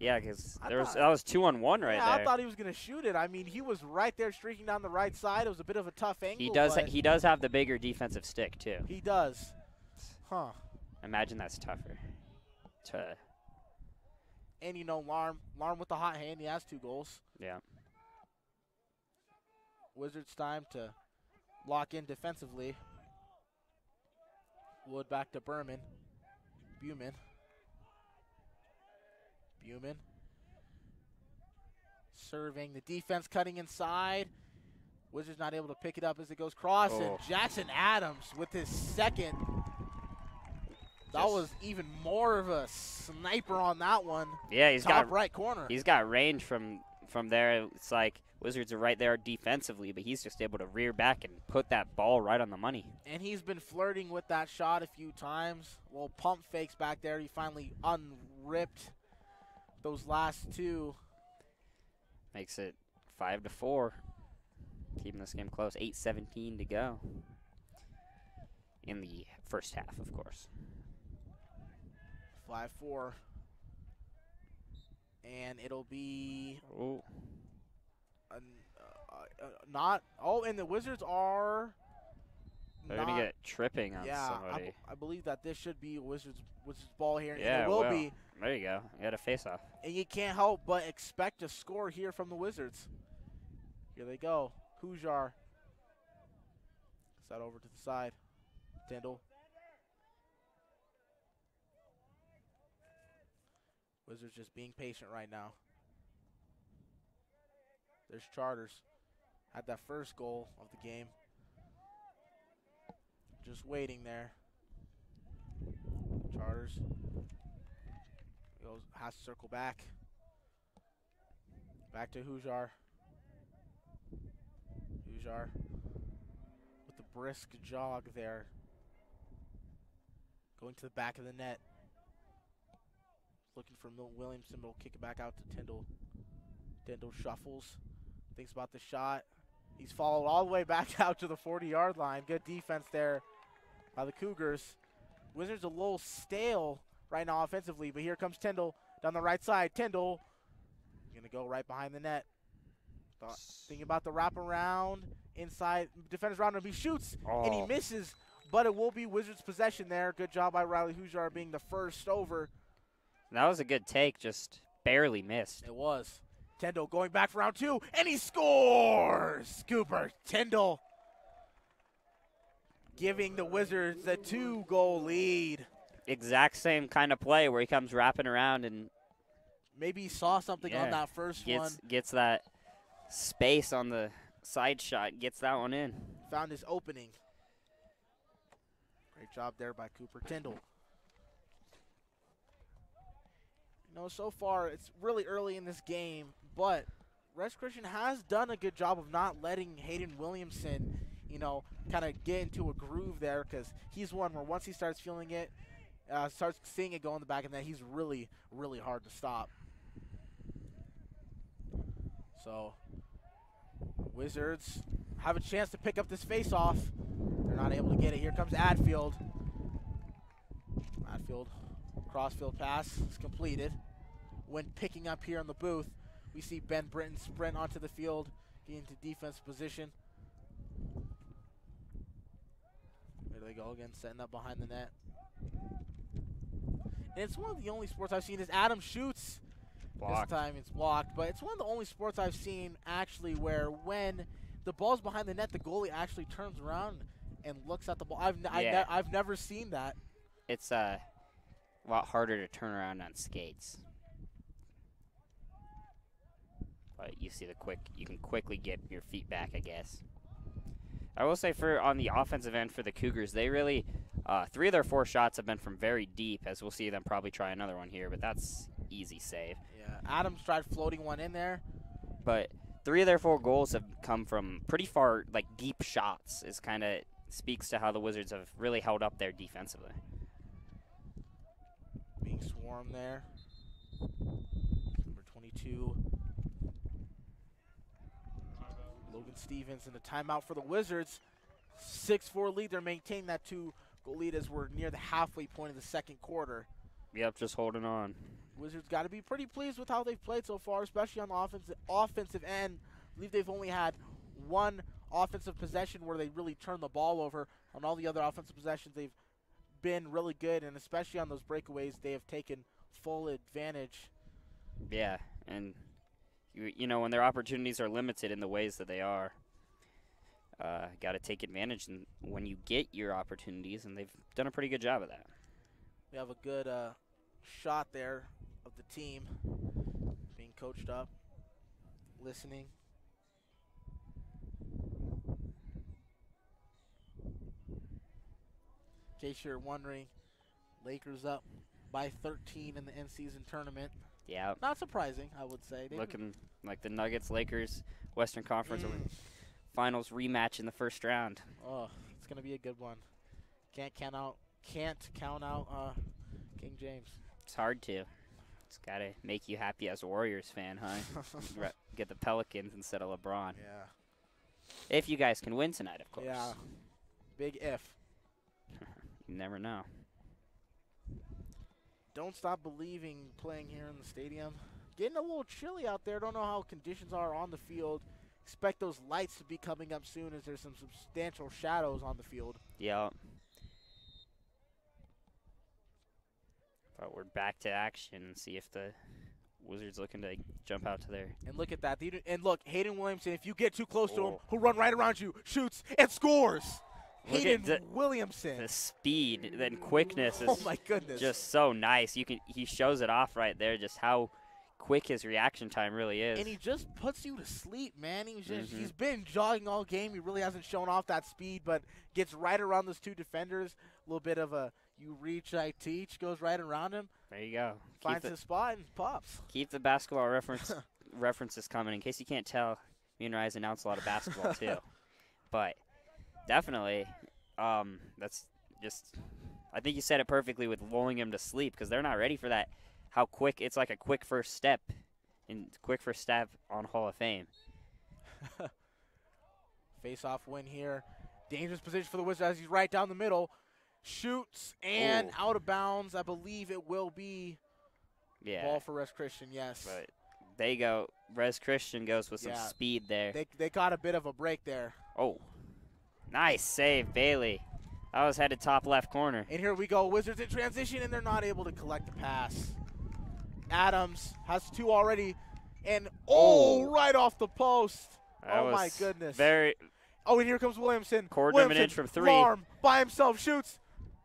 Yeah, because there was that was two on one right yeah, I thought he was going to shoot it. I mean, he was right there streaking down the right side. It was a bit of a tough angle. He does. he does have the bigger defensive stick too. he does. Huh. Imagine that's tougher. To And you know, Larm, Larm with the hot hand. He has two goals. yeah. Wizards time to lock in defensively. Wood back to Berman. Buman. Buman. Serving the defense cutting inside. Wizards not able to pick it up as it goes cross. Oh. And Jackson Adams with his second. That was even more of a sniper on that one. Yeah, he's Top got right corner. he's got range from from there. It's like Wizards are right there defensively, but he's just able to rear back and put that ball right on the money. And he's been flirting with that shot a few times. Well, pump fakes back there. He finally unripped those last two. Makes it five to four. Keeping this game close. Eight seventeen to go. In the first half, of course. 5 4. And it'll be Oh, uh, uh, uh, not. Oh, and the Wizards are. they're not, gonna get tripping on yeah, I, somebody. b- I believe that this should be Wizards Wizards ball here. and Yeah, it will well. be. There you go. You got a face off. And you can't help but expect a score here from the Wizards. Here they go. Hujar. Set over to the side. Tyndall. Wizards just being patient right now. There's Charters. Had that first goal of the game. Just waiting there. Charters. Goes has to circle back. Back to Hujar. Hujar with the brisk jog there. Going to the back of the net. Looking for Milton Williamson, but will kick it back out to Tyndall. Tyndall shuffles. Thinks about the shot. He's followed all the way back out to the 40 yard line. Good defense there by the Cougars. Wizards a little stale right now offensively, but here comes Tyndall down the right side. Tyndall going to go right behind the net. Thought, thinking about the wraparound inside. Defenders around him. He shoots and he Oh. misses, but it will be Wizards possession there. Good job by Riley Hujar being the first over. That was a good take, just barely missed. It was. Tyndall going back for round two, and he scores! Cooper Tyndall giving the Wizards a two goal lead. Exact same kind of play where he comes wrapping around and Maybe he saw something Yeah. on that first gets one, gets that space on the side shot, gets that one in. found his opening. Great job there by Cooper Tyndall. You know, so far it's really early in this game, but Res Christian has done a good job of not letting Hayden Williamson, you know, kind of get into a groove there because he's one where once he starts feeling it, uh, starts seeing it go in the back of the net, he's really, really hard to stop. So, Wizards have a chance to pick up this face-off. They're not able to get it. Here comes Adfield. Adfield, crossfield pass is completed. When picking up here in the booth, we see Ben Britton sprint onto the field, get into defense position. There they go again, setting up behind the net. And it's one of the only sports I've seen is Adam shoots. Blocked. This time it's blocked, but it's one of the only sports I've seen actually where when the ball's behind the net, the goalie actually turns around and looks at the ball. I've, n- I Yeah. ne- I've never seen that. It's uh, a lot harder to turn around on skates. But you see the quick, you can quickly get your feet back, I guess. I will say for on the offensive end for the Cougars, they really uh, three of their four shots have been from very deep, as we'll see them probably try another one here, but that's easy save. Yeah, Adams tried floating one in there. But three of their four goals have come from pretty far, like deep shots. Is kind of speaks to how the Wizards have really held up there defensively. Being swarmed there. Number 22. Logan Stevens in the timeout for the Wizards. 6-4 lead. They're maintaining that two-goal lead as we're near the halfway point of the second quarter. Yep, just holding on. Wizards got to be pretty pleased with how they've played so far, especially on the offensive offensive end. I believe they've only had one offensive possession where they really turned the ball over. On all the other offensive possessions, they've been really good, and especially on those breakaways, they have taken full advantage. Yeah, and you, you know when their opportunities are limited in the ways that they are, uh, got to take advantage and when you get your opportunities, and they've done a pretty good job of that. We have a good uh, shot there of the team being coached up, listening. Case you're wondering, Lakers up by 13 in the in-season tournament. Yeah, Not surprising, I would say. They've- looking like the Nuggets, Lakers, Western Conference Mm. Finals rematch in the first round. Oh, it's gonna be a good one. Can't count out. Can't count out uh, King James. It's hard to. It's got to make you happy as a Warriors fan, huh? Get the Pelicans instead of LeBron. yeah. If you guys can win tonight, of course. Yeah. Big if. You never know. Don't stop believing playing here in the stadium. Getting a little chilly out there. Don't know how conditions are on the field. Expect those lights to be coming up soon as there's some substantial shadows on the field. Yeah. But we're back to action and see if the Wizards looking to jump out to there. And look at that. And look, Hayden Williamson, if you get too close to him, Oh. who'll run right around you, shoots, and scores. Hayden the- Williamson. The speed and quickness is oh my goodness. just so nice. You can he shows it off right there, just how quick his reaction time really is. and he just puts you to sleep, man. He's just Mhm. he's been jogging all game. He really hasn't shown off that speed, but gets right around those two defenders. A little bit of a you reach, I teach, goes right around him, there you go. Keep finds the, his spot and pops. keep the basketball reference references coming. In case you can't tell, me and Rise announce a lot of basketball too. But definitely, um, that's just. I think you said it perfectly with lulling him to sleep because they're not ready for that. How quick it's like a quick first step, and quick first step on Hall of Fame. Face off win here. Dangerous position for the Wizards as he's right down the middle. Shoots and Ooh. out of bounds. I believe it will be Yeah, ball for Res Christian. Yes, but they go. Res Christian goes with some speed there. they they got a bit of a break there. Oh, nice save, Bailey. I was headed top left corner. And here we go. Wizards in transition, and they're not able to collect the pass. Adams has two already. And oh, Oh. right off the post. That oh, my goodness. Very Oh, and here comes Williamson. Quarter an inch from three. Larm by himself shoots.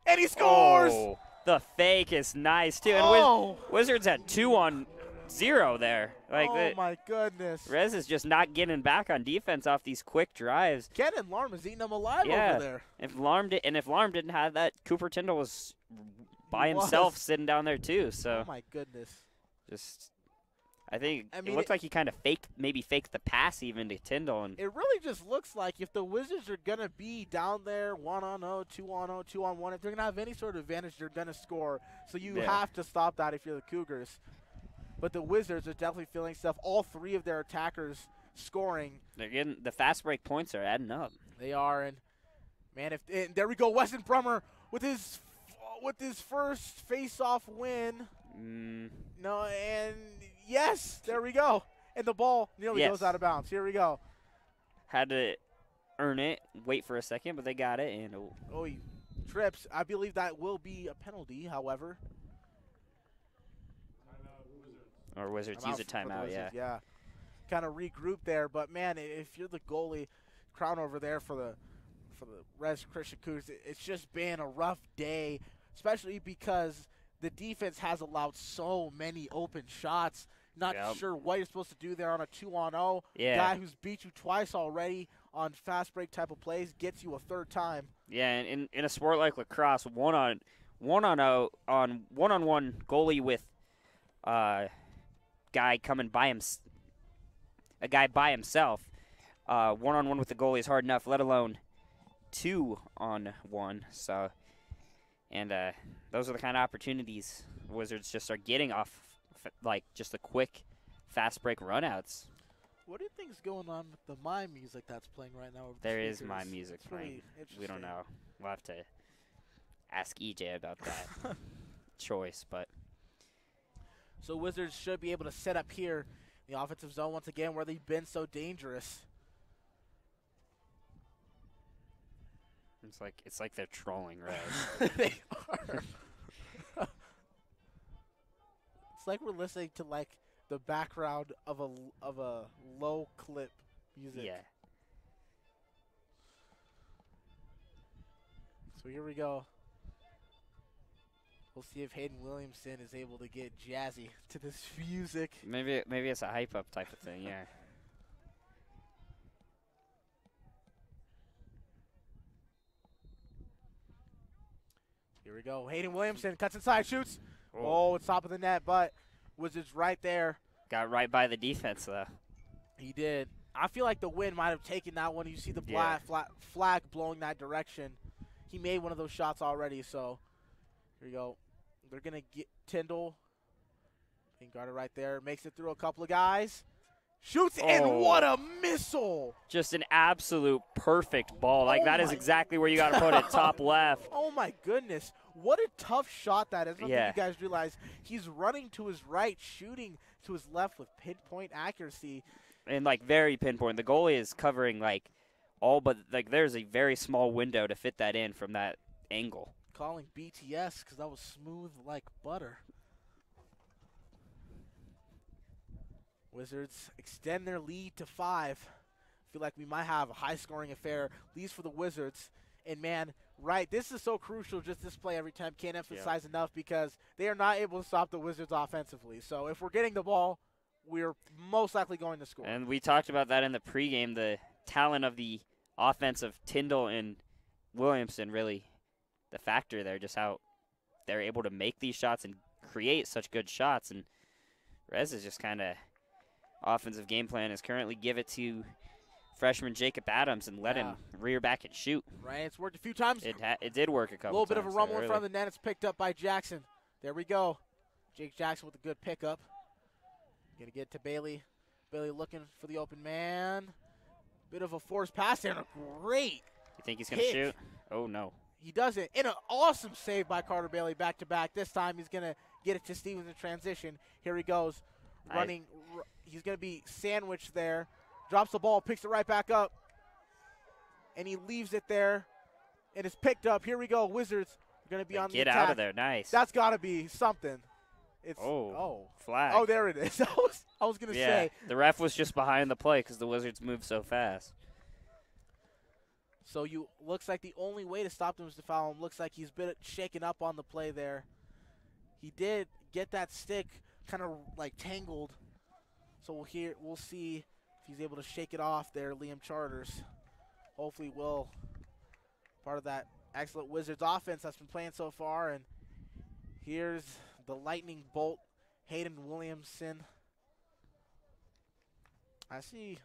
And he scores. Oh, the fake is nice too. And Wiz- Oh, Wizards had two on zero there. Like oh the, my goodness. Res is just not getting back on defense off these quick drives. Kenan Larm is eating them alive Yeah. over there. If Larm did, and if Larm didn't have that, Cooper Tyndall was by himself was. sitting down there too. So Oh my goodness. just, I think I it mean, it- like he kind of faked, maybe faked the pass even to Tyndall, and It really just looks like if the Wizards are going to be down there 1 on 0, 2 on 0, 2 on 1, if they're going to have any sort of advantage, they're going to score. So you Yeah. have to stop that if you're the Cougars. But the Wizards are definitely feeling stuff. All three of their attackers scoring. they're getting the fast break points are adding up. They are. And, man, if and there we go. Weston Brummer with his with his first face-off win. Mm, No, and yes, there we go. And the ball nearly Yes. goes out of bounds. Here we go. had to earn it, wait for a second, but they got it, and oh, Oh, he trips. I believe that will be a penalty, however. Or Wizards use a out for the timeout. Yeah. Yeah. Kind of regroup there, but man, if you're the goalie, crown over there for the for the Res Christian it- it's just been a rough day, especially because the defense has allowed so many open shots. Not Yep. sure what you're supposed to do there on a two on zero. Yeah. Guy who's beat you twice already on fast break type of plays gets you a third time. Yeah, and in, in a sport like lacrosse, one on one on o, on one on one goalie with uh guy coming by him a guy by himself, uh one on one with the goalie is hard enough, let alone two on one. So and uh those are the kind of opportunities Wizards just are getting off like just the quick fast break runouts. What do you think's going on with the my music that's playing right now? Over the There is my music It's really playing. We don't know. We'll have to ask EJ about that choice, but So Wizards should be able to set up here in the offensive zone once again where they've been so dangerous. it's like it's like they're trolling Res. they are. it's like we're listening to like the background of a of a low clip music. yeah. So here we go. We'll see if Hayden Williamson is able to get jazzy to this music. Maybe maybe it's a hype up type of thing. Yeah. Here we go. Hayden Williamson cuts inside, shoots. Oh, Oh, it's top of the net, but Wizards right there. got right by the defense though. He did. I feel like the wind might have taken that one. You see the Yeah. black flag, flag blowing that direction. He made one of those shots already, so here we go. They're gonna get Tyndall. Being guarded right there. Makes it through a couple of guys. Shoots Oh. and what a missile! Just an absolute perfect ball. Like Oh that is exactly where you got to put it, top left. Oh my goodness. What a tough shot that is. I don't Yeah. think you guys realize he's running to his right, shooting to his left with pinpoint accuracy. and like very pinpoint. The goalie is covering like all but like there's a very small window to fit that in from that angle. Calling BTS because that was smooth like butter. Wizards extend their lead to five. Feel like we might have a high scoring affair. at least for the Wizards. And man, right, this is so crucial. Just this play every time can't emphasize enough because they are not able to stop the Wizards offensively. So if we're getting the ball, we're most likely going to score. And we talked about that in the pregame. The talent of the offense of Tyndall and Williamson really the factor there. Just how they're able to make these shots and create such good shots. And Res is just kind of offensive game plan is currently give it to freshman Jacob Adams and let him rear back and shoot. right, it's worked a few times. It ha- it did work a couple. A little bit of a rumble there, in front of the net. It's picked up by Jackson. There we go. Jake Jackson with a good pickup. Gonna get to Bailey. Bailey looking for the open man. Bit of a forced pass there great. You think he's gonna shoot? Oh no. He does it. And an awesome save by Carter Bailey back to back. This time he's gonna get it to Stevens in transition. Here he goes. Running. r- he's gonna be sandwiched there. Drops the ball, picks it right back up. And he leaves it there. And it's picked up. Here we go. Wizards are gonna be on the Get attack. out of there. Nice. That's got to be something. It's Oh. oh Flag. oh there it is. I was I was gonna yeah. say. The ref was just behind the play because the Wizards moved so fast. So you looks like the only way to stop them is to foul him. Looks like he's been shaken up on the play there. He did get that stick kind of like tangled. So we'll hear we'll see if he's able to shake it off there, Liam Charters. Hopefully will. Part of that excellent Wizards offense that's been playing so far and here's the lightning bolt Hayden Williamson. I see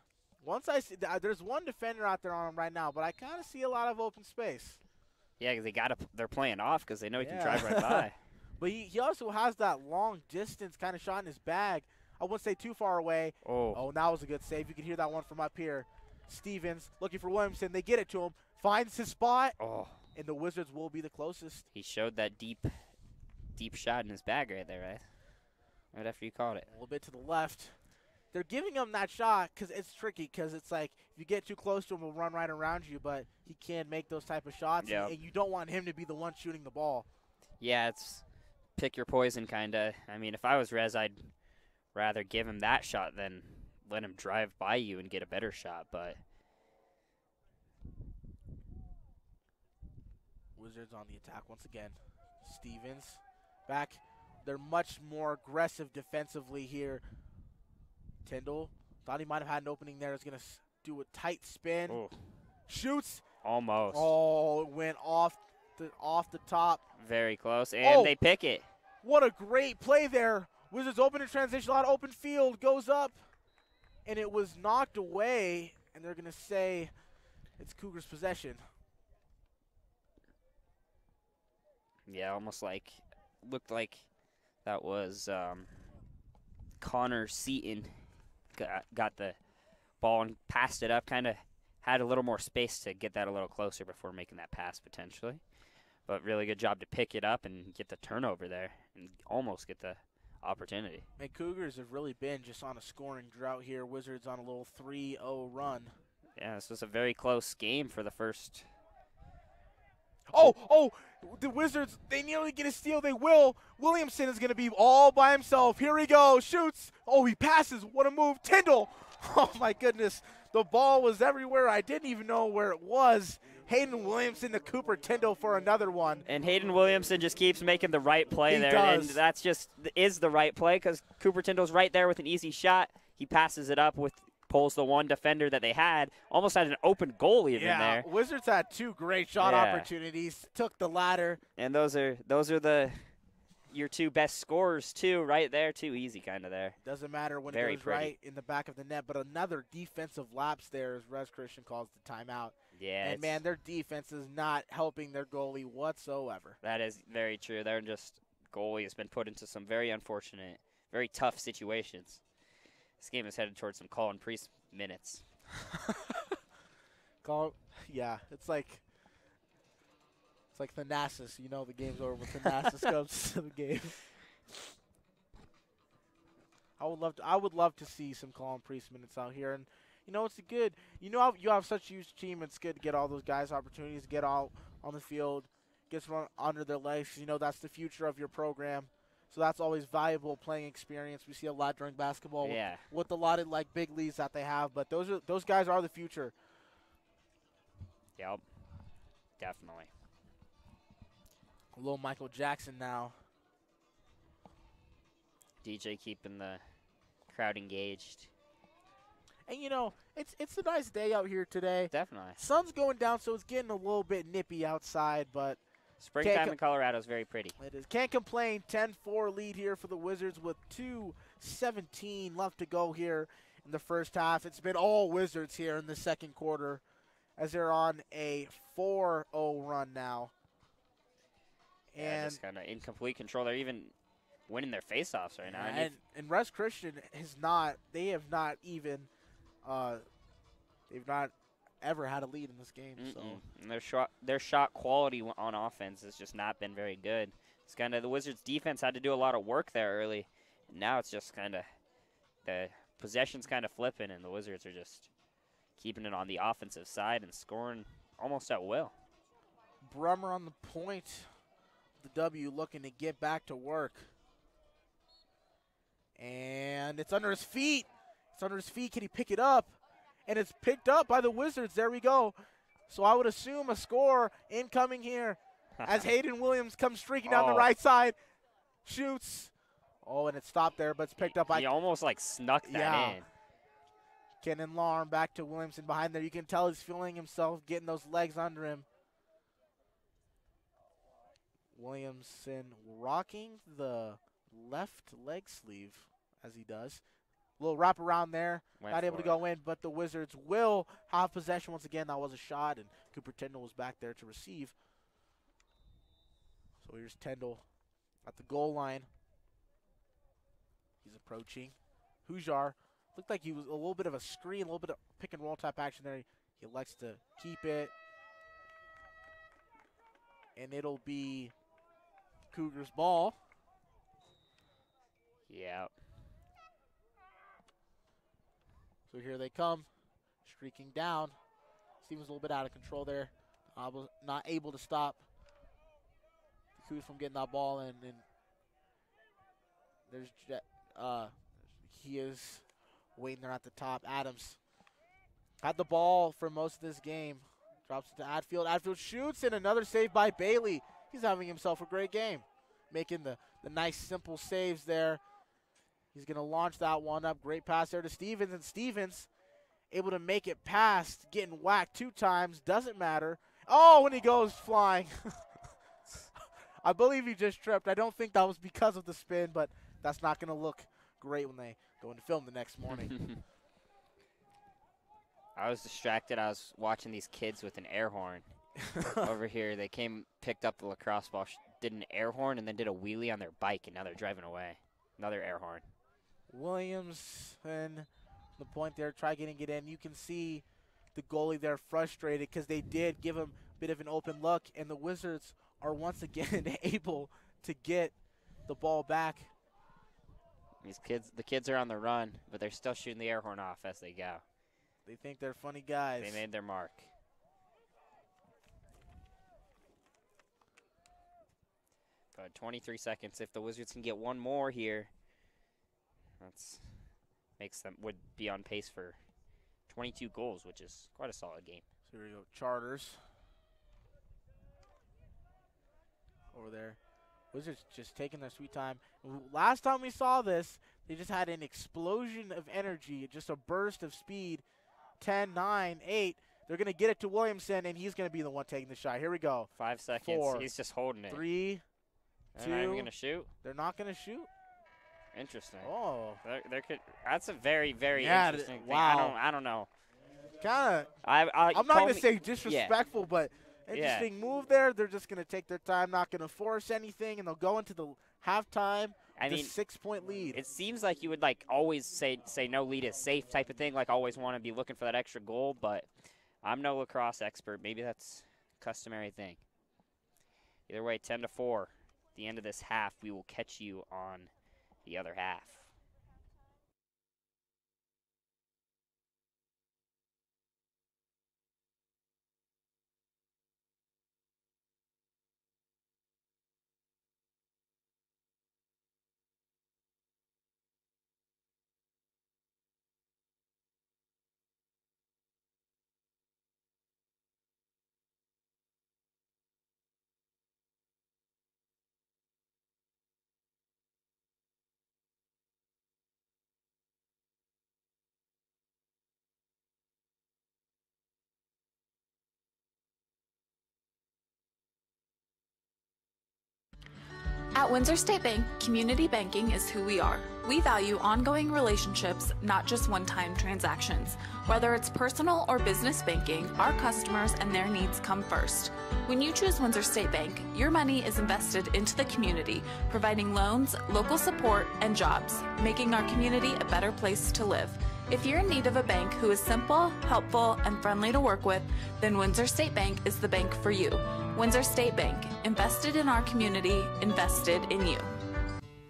once I see there's one defender out there on him right now, but I kind of see a lot of open space. Yeah, 'cause they got to. They're playing off because they know he can drive right by. But he, he also has that long distance kind of shot in his bag. I wouldn't say too far away. Oh, Oh, that was a good save. You can hear that one from up here. Stevens looking for Williamson. They get it to him. Finds his spot, oh, and the Wizards will be the closest. he showed that deep, deep shot in his bag right there, right? Right after you caught it. A little bit to the left. They're giving him that shot because it's tricky. Because it's like if you get too close to him, he'll run right around you. But he can make those type of shots, Yeah. and, and you don't want him to be the one shooting the ball. Yeah, it's pick your poison kind of. I mean, if I was Res, I'd rather give him that shot than let him drive by you and get a better shot. But Wizards on the attack once again. Stevens back. They're much more aggressive defensively here. Tyndall thought he might have had an opening there. Is going to do a tight spin. oh, Shoots. almost Oh, it went off the off the top. very close, and Oh. they pick it. What a great play there. Wizards open in transition, a lot of open field, goes up, and it was knocked away. And they're going to say it's Cougars' possession. Yeah, almost like looked like that was um, Connor Seaton got got the ball and passed it up. Kind of had a little more space to get that a little closer before making that pass potentially. But really good job to pick it up and get the turnover there and almost get the opportunity. And Cougars have really been just on a scoring drought here. Wizards on a little 3 0 run. Yeah, this was a very close game for the first. Oh, oh, the Wizards, they nearly get a steal. They will. Williamson is going to be all by himself. Here he goes. Shoots. Oh, he passes. What a move. Tyndall. Oh, my goodness. The ball was everywhere. I didn't even know where it was. Hayden Williamson to Cooper Tyndall for another one. And Hayden Williamson just keeps making the right play He there, does. and that's just is the right play because Cooper Tyndall's right there with an easy shot. He passes it up with pulls the one defender that they had, almost had an open goal even yeah, there. Wizards had two great shot Yeah. opportunities. Took the ladder. And those are those are the your two best scorers too, right there, too easy kind of there. Doesn't matter when Very it goes pretty. right in the back of the net. But another defensive lapse there as Res Christian calls the timeout. Yeah, and man, their defense is not helping their goalie whatsoever. that is very true. They're just goalie has been put into some very unfortunate, very tough situations. This game is headed towards some Colin Priest minutes. Call, yeah, it's like it's like Thanasis. You know, the game's over when Thanasis comes to the game. I would love to. I would love to see some Colin Priest minutes out here, and you know, it's good. You know, you have such a huge team. It's good to get all those guys opportunities, get out on the field, get some under their legs. You know, that's the future of your program. So that's always valuable playing experience. We see a lot during basketball with- Yeah, with a lot of like big leads that they have, but those are those guys are the future. yep, definitely. A little Michael Jackson now. DJ keeping the crowd engaged. And you know, it's it's a nice day out here today. Definitely. Sun's going down, so it's getting a little bit nippy outside, but Springtime in Colorado is very pretty. it is. Can't complain. 10-4 lead here for the Wizards with 2:17 left to go here in the first half. It's been all Wizards here in the second quarter, as they're on a 4-0 run now. yeah, And just kind of in complete control. They're even winning their face-offs right now. And and, and Res Christian has not. They have not even. Uh, they've not ever had a lead in this game. So Mm-mm. And their shot, their shot quality on offense has just not been very good. It's kind of the Wizards' defense had to do a lot of work there early. And now it's just kind of the possession's kind of flipping, and the Wizards are just keeping it on the offensive side and scoring almost at will. Brummer on the point. The W looking to get back to work. And it's under his feet. It's under his feet. Can he pick it up? And it's picked up by the Wizards. There we go. So I would assume a score incoming here as Hayden Williams comes streaking down the Oh. right side. Shoots. Oh, and it stopped there, but it's picked up by he almost like snuck that Yeah. in. Kenan Larm back to Williamson behind there. You can tell he's feeling himself, getting those legs under him. Williamson rocking the left leg sleeve as he does. Little wrap around there. Went not able to go in, but the Wizards will have possession once again. That was a shot, and Cooper Tyndall was back there to receive. So here's Tyndall at the goal line. He's approaching. Hujar looked like he was a little bit of a screen, a little bit of pick and roll type action there. He elects to keep it. And it'll be Cougars ball. Yeah. So here they come, streaking down. Stevens a little bit out of control there. Able- not able to stop the Cougars from getting that ball, and, and there's uh, he is waiting there at the top. Adams had the ball for most of this game. Drops it to Adfield. Adfield shoots, and another save by Bailey. He's having himself a great game, making the, the nice, simple saves there. He's going to launch that one up. Great pass there to Stevens, and Stevens able to make it past, getting whacked two times. Doesn't matter. Oh, when he goes flying. I believe he just tripped. I don't think that was because of the spin, but that's not going to look great when they go into film the next morning. I was distracted. I was watching these kids with an air horn over here. They came, picked up the lacrosse ball, did an air horn, and then did a wheelie on their bike, and now they're driving away. Another air horn. Williamson the point there, try getting it in. You can see the goalie there frustrated because they did give him a bit of an open look, and the Wizards are once again able to get the ball back. These kids, the kids are on the run, but they're still shooting the air horn off as they go. They think they're funny guys. They made their mark. But 23 seconds. If the Wizards can get one more here, that's makes them would be on pace for 22 goals, which is quite a solid game. So here we go, Charters. Over there. Wizards just taking their sweet time. Last time we saw this, they just had an explosion of energy, just a burst of speed. 10, 9, 8. They're going to get it to Williamson, and he's going to be the one taking the shot. Here we go. Five seconds. Four, He's just holding it. Three. They're not even two. gonna shoot. They're not going to shoot. Interesting. Oh. There, there could. That's a very, very Yeah, th- interesting thing. I don't. I don't know. Kind of. I. Uh, I I'm not going to me- say disrespectful, but Yeah. interesting move there. They're just going to take their time, not going to force anything, and they'll go into the halftime. I the mean, six point lead. It seems like you would like always say say no lead is safe type of thing. Like always want to be looking for that extra goal, but I'm no lacrosse expert. Maybe that's a customary thing. Either way, ten to four. At the end of this half, we will catch you on the other half. At Windsor State Bank, community banking is who we are. We value ongoing relationships, not just one time transactions. Whether it's personal or business banking, our customers and their needs come first. When you choose Windsor State Bank, your money is invested into the community, providing loans, local support, and jobs, making our community a better place to live. If you're in need of a bank who is simple, helpful, and friendly to work with, then Windsor State Bank is the bank for you. Windsor State Bank, invested in our community, invested in you.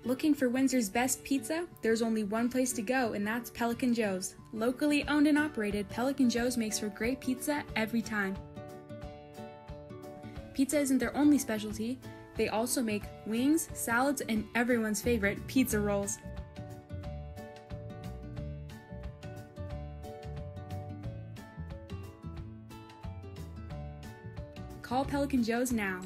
Looking for Windsor's best pizza? There's only one place to go, and that's Pelican Joe's. Locally owned and operated, Pelican Joe's makes for great pizza every time. Pizza isn't their only specialty, they also make wings, salads, and everyone's favorite, pizza rolls. Call Pelican Joe's now.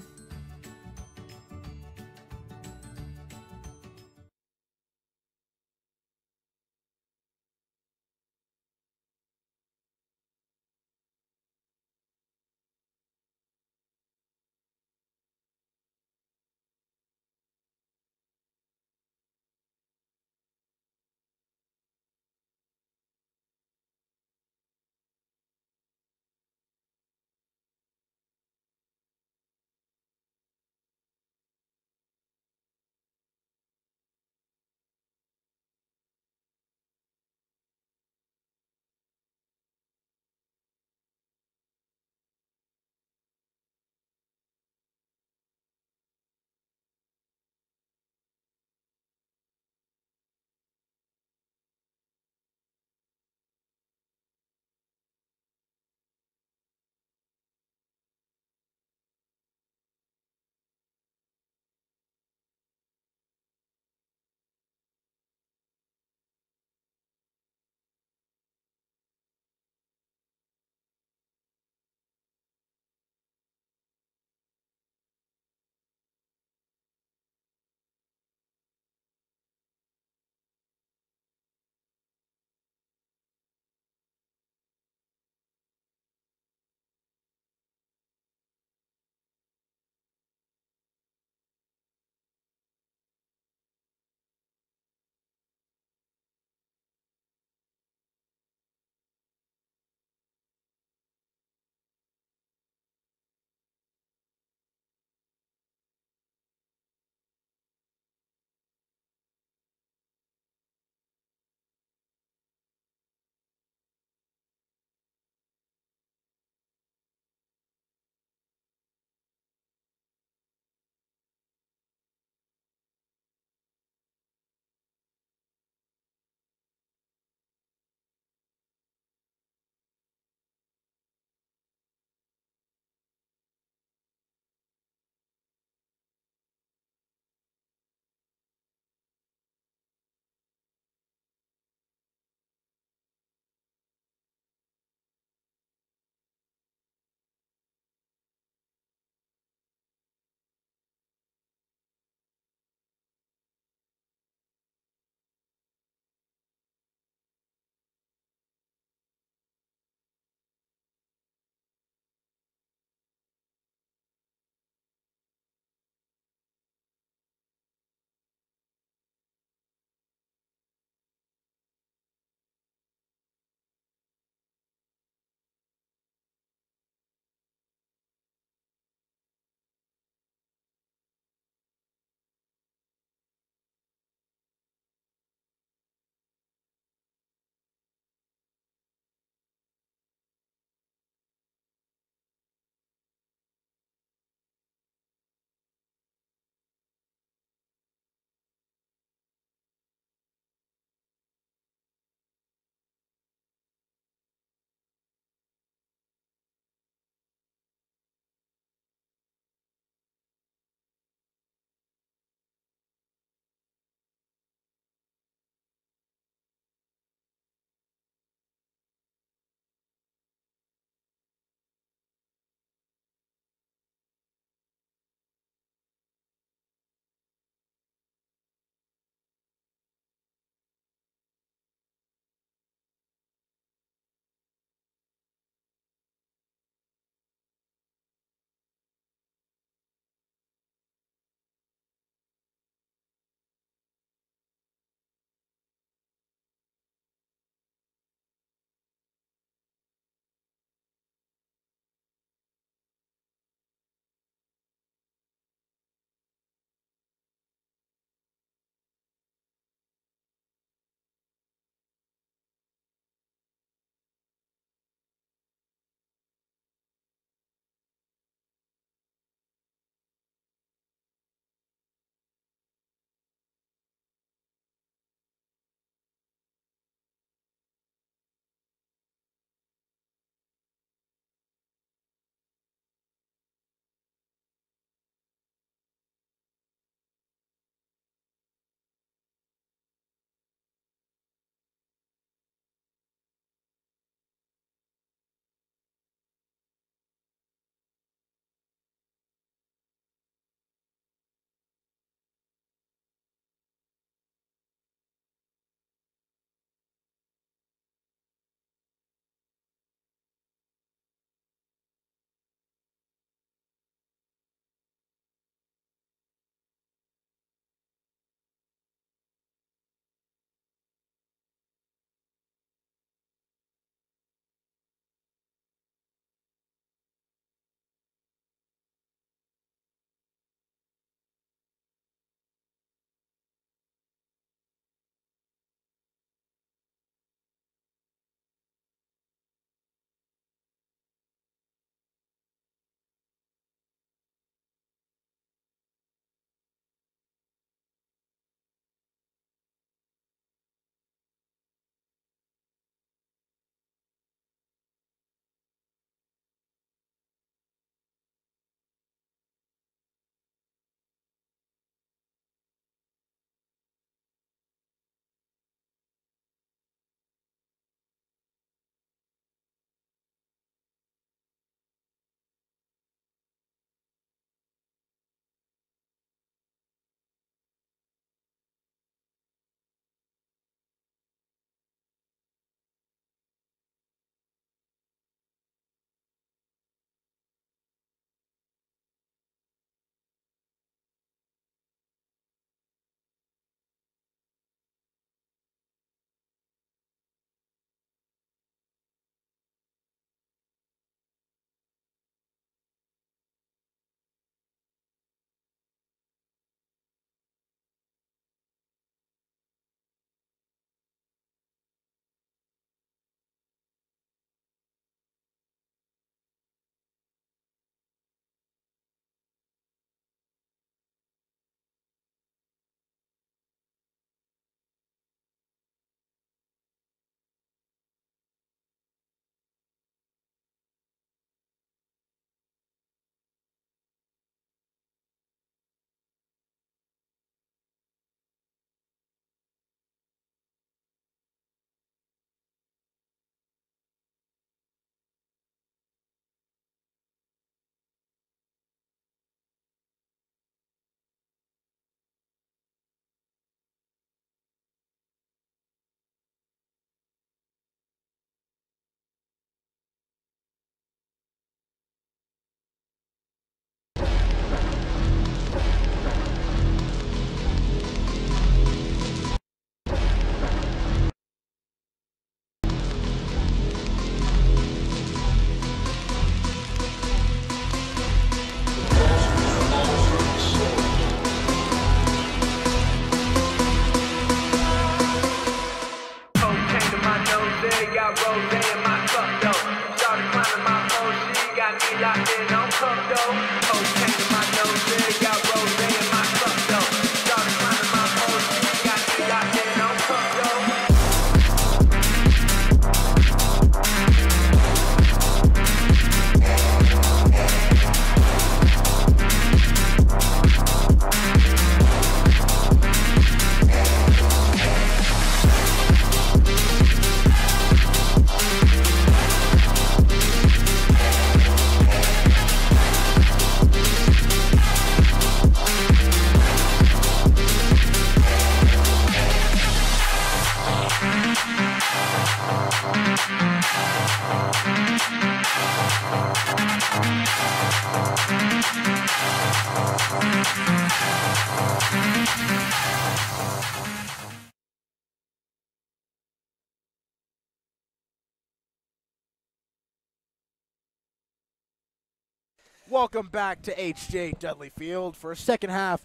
Welcome back to HJ Dudley Field for a second half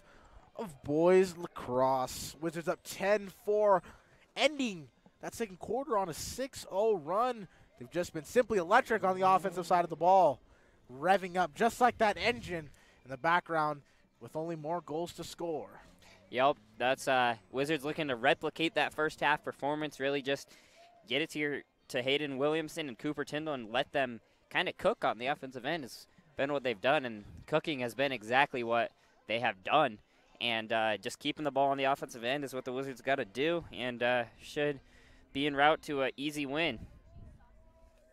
of boys lacrosse. Wizards up 10-4, ending that second quarter on a 6-0 run. They've just been simply electric on the offensive side of the ball, revving up just like that engine in the background with only more goals to score. Yep, that's uh, Wizards looking to replicate that first half performance. Really, just get it to your to Hayden Williamson and Cooper Tyndall and let them kind of cook on the offensive end. Been what they've done, and cooking has been exactly what they have done. And uh, just keeping the ball on the offensive end is what the Wizards got to do, and uh, should be en route to an easy win.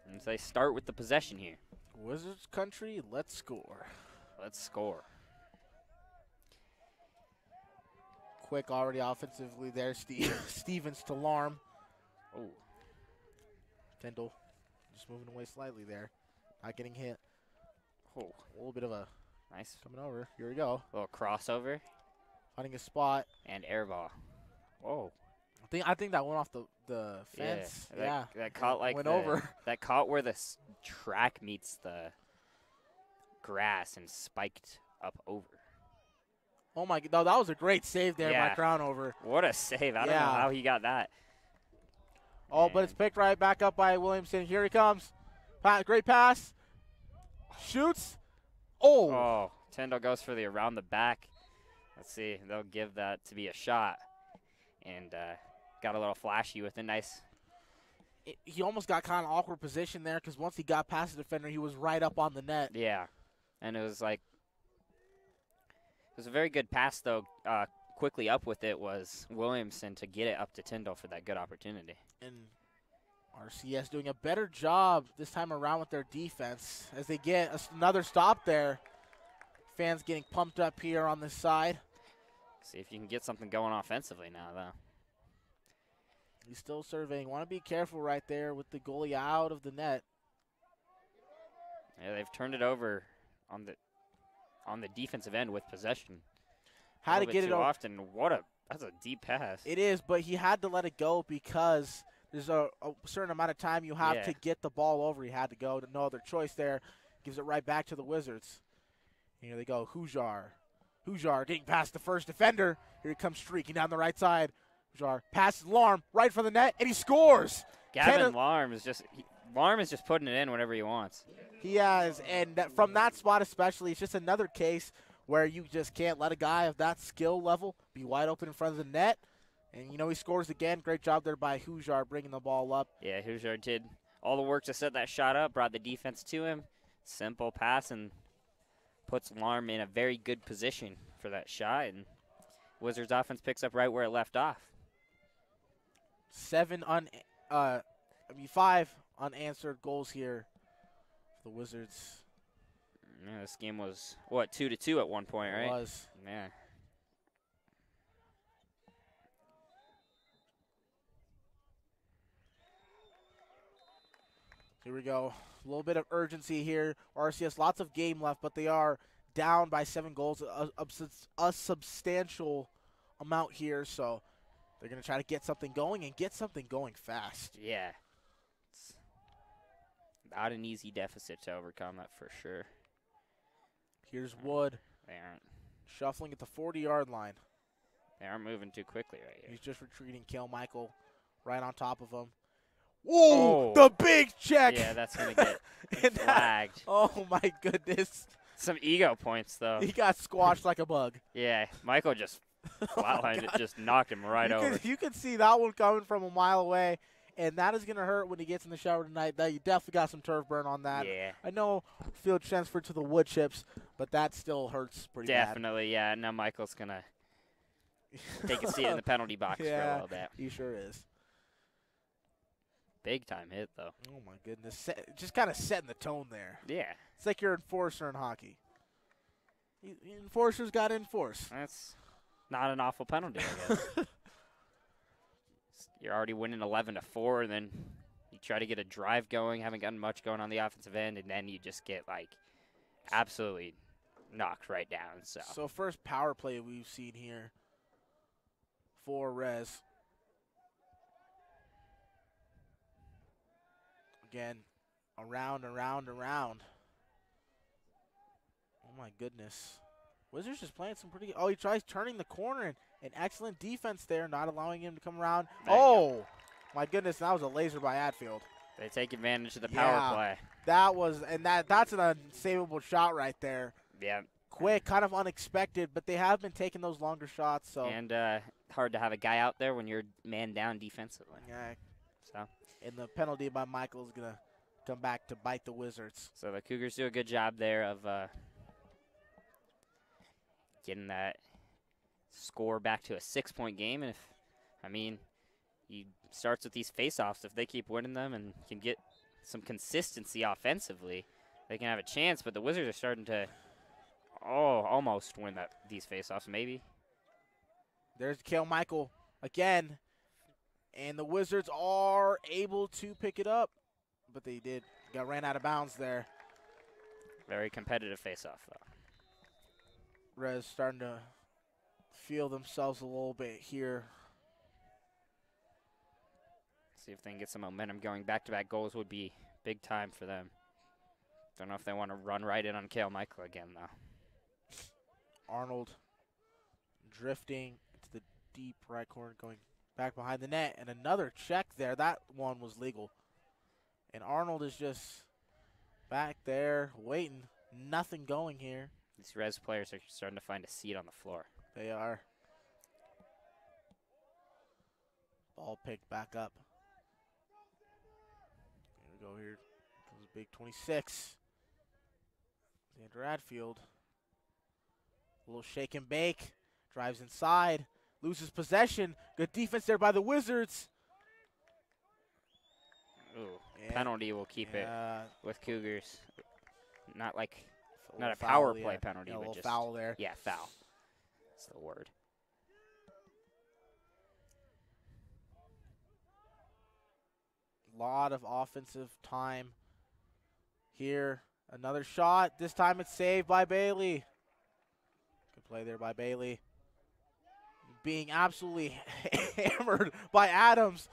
And so they start with the possession here. Wizards country, let's score. Let's score. Quick already offensively there. Steve, Stevens to Larm. Oh, Tyndall just moving away slightly there. Not getting hit. Oh, A little bit of a nice coming over. Here we go. A little crossover Finding a spot. and air ball. Whoa. I think I think that went off the the fence. Yeah, Yeah, that, that caught like went the- over. That caught where the s- track meets the grass and spiked up over. Oh my god, that was a great save there by Yeah. Crownover. What a save! I don't know how he got that. Oh, but it's picked right back up by Williamson. Here he comes. Pa- great pass. Shoots. Oh, Oh, Tyndall goes for the around the back. Let's see, they'll give that to be a shot, and uh, got a little flashy with a nice. It- he almost got kind of awkward position there because once he got past the defender, he was right up on the net. Yeah, and it was like it was a very good pass though. Uh, quickly up with it was Williamson to get it up to Tyndall for that good opportunity. And RCS doing a better job this time around with their defense as they get another stop there. Fans getting pumped up here on this side. See if you can get something going offensively now, though. He's still surveying. Want to be careful right there with the goalie out of the net. Yeah, they've turned it over on the on the defensive end with possession. Had to get it often. What a that's a deep pass. It is, but he had to let it go because there's a, a certain amount of time you have Yeah. to get the ball over. He had to go. To no other choice there. Gives it right back to the Wizards. Here they go. Hujar. Hujar getting past the first defender. Here he comes streaking down the right side. Hujar passes Larm right for the net, and he scores. Gavin Larm is just he, Larm is just putting it in whenever he wants. He has, and that, from that spot especially, it's just another case where you just can't let a guy of that skill level be wide open in front of the net. And you know he scores again. Great job there by Hujar bringing the ball up. Yeah, Hujar did all the work to set that shot up, brought the defense to him. Simple pass and puts Larm in a very good position for that shot. And Wizards offense picks up right where it left off. seven un uh I mean five unanswered goals here for the Wizards Yeah, this game was what two to two at one point, right? It was Yeah. Here we go. A little bit of urgency here. RCS lots of game left but they are down by seven goals a, a, a substantial amount here. So they're gonna try to get something going and get something going fast. Yeah. It's not an easy deficit to overcome, that for sure. here's Wood. They aren't shuffling at the 40 yard line. They aren't moving too quickly right here. he's just retreating. Kale Michael right on top of him Whoa, Oh. the big check Yeah, that's gonna get And that- flagged. Oh my goodness. Some ego points though. He got squashed like a bug. Yeah, Michael just Oh flatlined it, just knocked him right you over. Can, you can see that one coming from a mile away, and that is going to hurt when he gets in the shower tonight. That you definitely got some turf burn on that. Yeah, I know field transferred to the wood chips, but that still hurts pretty definitely. Yeah, now Michael's gonna take a seat in the penalty box for a little bit. he sure is. Big time hit though. Oh my goodness. Set, just kind of setting the tone there. Yeah, It's like you're enforcer in hockey. Enforcers got to enforce. that's not an awful penalty. I guess. You're already winning 11 to four, and then you try to get a drive going. Haven't gotten much going on the offensive end, and then you just get like absolutely knocked right down. So, So first power play we've seen here for Res. Again, around, around, around. Oh my goodness. Wizards just playing some pretty. Oh, he tries turning the corner and an excellent defense there, not allowing him to come around. There go. Oh, my goodness, that was a laser by Atfield. they take advantage of the power Yeah. play. That was, and that that's an unsavable shot right there. Yeah, Quick, kind of unexpected, but they have been taking those longer shots. So and uh, hard to have a guy out there when you're man down defensively. yeah, So, and the penalty by Michael is gonna come back to bite the Wizards. so the Cougars do a good job there of uh, getting that score back to a six-point game. And if, I mean, he starts with these face-offs. If they keep winning them and can get some consistency offensively, they can have a chance. But the Wizards are starting to, oh, almost win that these face-offs. Maybe. There's Kale Michael again, and the Wizards are able to pick it up, but they did got ran out of bounds there. Very competitive face-off though. Res starting to feel themselves a little bit here. See if they can get some momentum going. Back-to-back goals would be big time for them. Don't know if they want to run right in on Kale Michael again though. Arnold drifting to the deep right corner, going back behind the net, and another check there. That one was legal. And Arnold is just back there waiting. Nothing going here. These res players are starting to find a seat on the floor. They are. Ball picked back up. Here we go. Here comes big 26. Xander Adfield. A little shake and bake. Drives inside. Loses possession. Good defense there by the Wizards. Ooh, And- penalty will keep it with Cougars. Not like, a not a power play yeah. penalty, Yeah, a but little just foul there. yeah, foul. That's the word. lot of offensive time here. Another shot. This time it's saved by Bailey. Good play there by Bailey. Being absolutely hammered by Adams.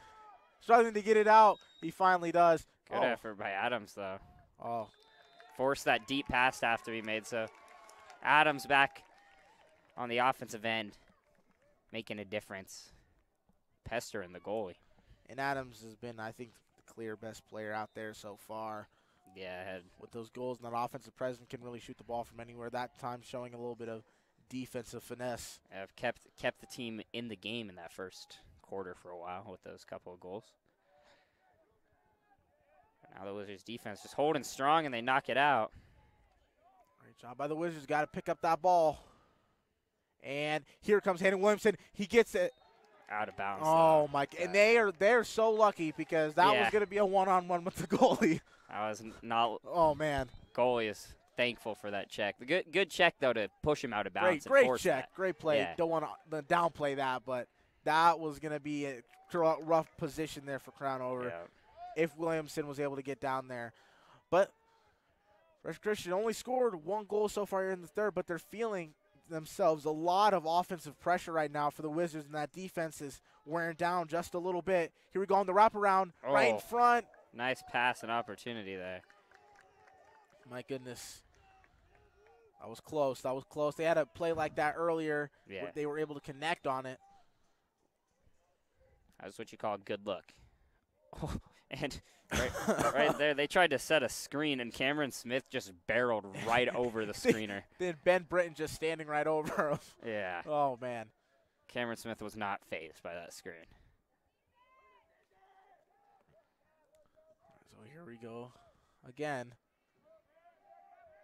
Struggling to get it out. He finally does. Good oh. effort by Adams though. Oh, Forced that deep pass to have to be made. So Adams back on the offensive end, making a difference. Pester in the goalie. and Adams has been, I think, the clear best player out there so far. Yeah, With those goals and that offensive presence, can really shoot the ball from anywhere. That time showing a little bit of defensive finesse. have kept kept the team in the game in that first quarter for a while with those couple of goals. Now the Wizards defense just holding strong and they knock it out. Great job by the Wizards. Got to pick up that ball. And here comes Hayden Williamson. He gets it. Out of bounds. Oh though. my! And they are they're so lucky because that was going to be a one-on-one with the goalie. I was not Oh man! goalie is thankful for that check. The good good check though to push him out of bounds. Great, great check, that. great play. Yeah. Don't want to downplay that, but that was going to be a rough position there for Crownover Yeah. if Williamson was able to get down there. But Res Christian only scored one goal so far in the third, but they're feeling themselves a lot of offensive pressure right now for the Wizards, and that defense is wearing down just a little bit. Here we go on the wraparound, right in Oh. front. Nice pass and opportunity there. My goodness. That was close. That was close. They had a play like that earlier. Yeah. They were able to connect on it. That's what you call good luck. and right, right there, they tried to set a screen, and Cameron Smith just barreled right over the screener. Then Ben Britton just standing right over him. Yeah, Oh, man. Cameron Smith was not phased by that screen. So here we go again.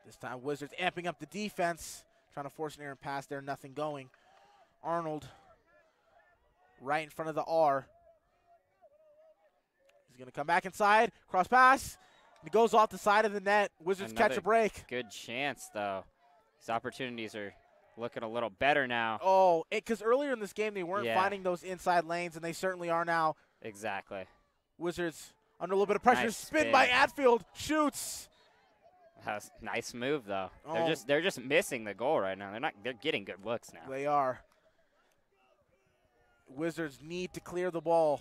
This time, Wizards amping up the defense, trying to force an errant pass there, nothing going. Arnold right in front of the R. He's going to come back inside, cross pass. It goes off the side of the net. Wizards catch a break. Good chance, though. These opportunities are looking a little better now. Oh, because earlier in this game they weren't Yeah. finding those inside lanes, and they certainly are now. Exactly. Wizards under a little bit of pressure. Nice spin by spin. Atfield. Shoots. That's nice move though. Oh. They're just they're just missing the goal right now. They're not they're getting good looks now. They are. Wizards need to clear the ball.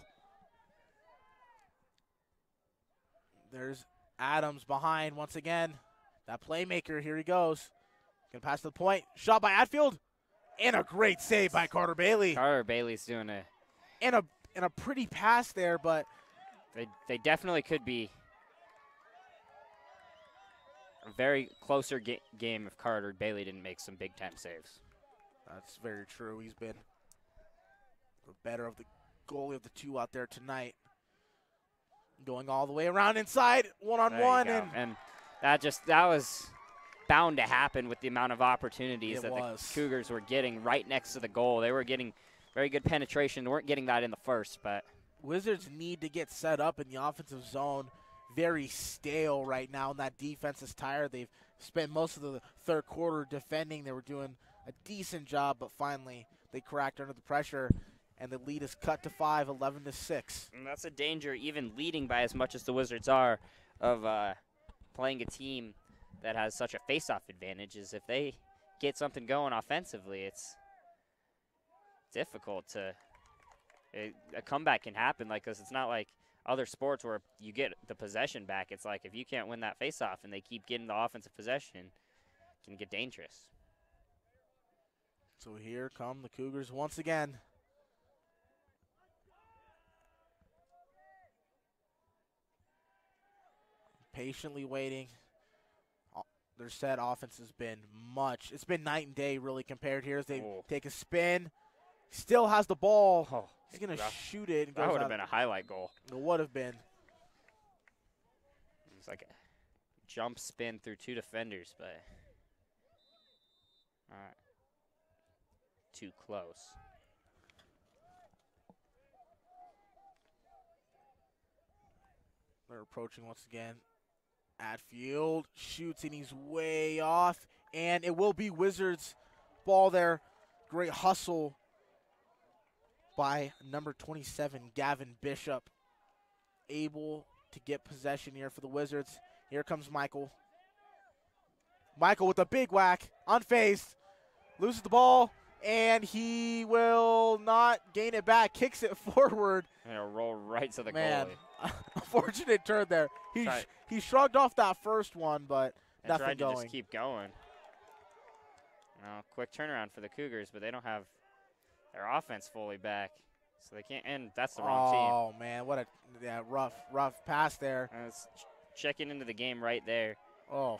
There's Adams behind once again. That playmaker, here he goes. Gonna pass to the point. Shot by Atfield. And a great save by Carter Bailey. Carter Bailey's doing a And a and a pretty pass there, but they they definitely could be a very closer ga- game if Carter Bailey didn't make some big time saves. that's very true. He's been the better of the goalie of the two out there tonight. Going all the way around inside, one on there one, and and that just that was bound to happen with the amount of opportunities It that was. the Cougars were getting right next to the goal. They were getting very good penetration. They weren't getting that in the first, but Wizards need to get set up in the offensive zone. Very stale right now, and that defense is tired. They've spent most of the third quarter defending. They were doing a decent job, but finally they cracked under the pressure, and the lead is cut to five, 11 to six. And that's a danger, even leading by as much as the Wizards are, of uh, playing a team that has such a face-off advantage. Is if they get something going offensively, it's difficult to. A comeback can happen like this. It's not like other sports where you get the possession back. It's like if you can't win that face-off and they keep getting the offensive possession, it can get dangerous. So here come the Cougars once again. Patiently waiting. Their set offense has been much. It's been night and day, really, compared here as they Oh. take a spin. Still has the ball. Oh, He's going to shoot it. And that would have been a highlight goal. It would have been. It's like a jump spin through two defenders, but not too close. They're approaching once again. Atfield shoots and he's way off. And it will be Wizards ball there. Great hustle by number 27, Gavin Bishop. Able to get possession here for the Wizards. Here comes Michael. Michael with a big whack, unfazed, loses the ball, and he will not gain it back. Kicks it forward. And it'll roll right to the Man, goalie. unfortunate turn there. He sh- he shrugged off that first one, but They nothing tried to going. just keep going. Now, quick turnaround for the Cougars, but they don't have their offense fully back, so they can't. And that's the wrong team. oh man, what a yeah, rough rough pass there. And it's ch- checking into the game right there, Oh,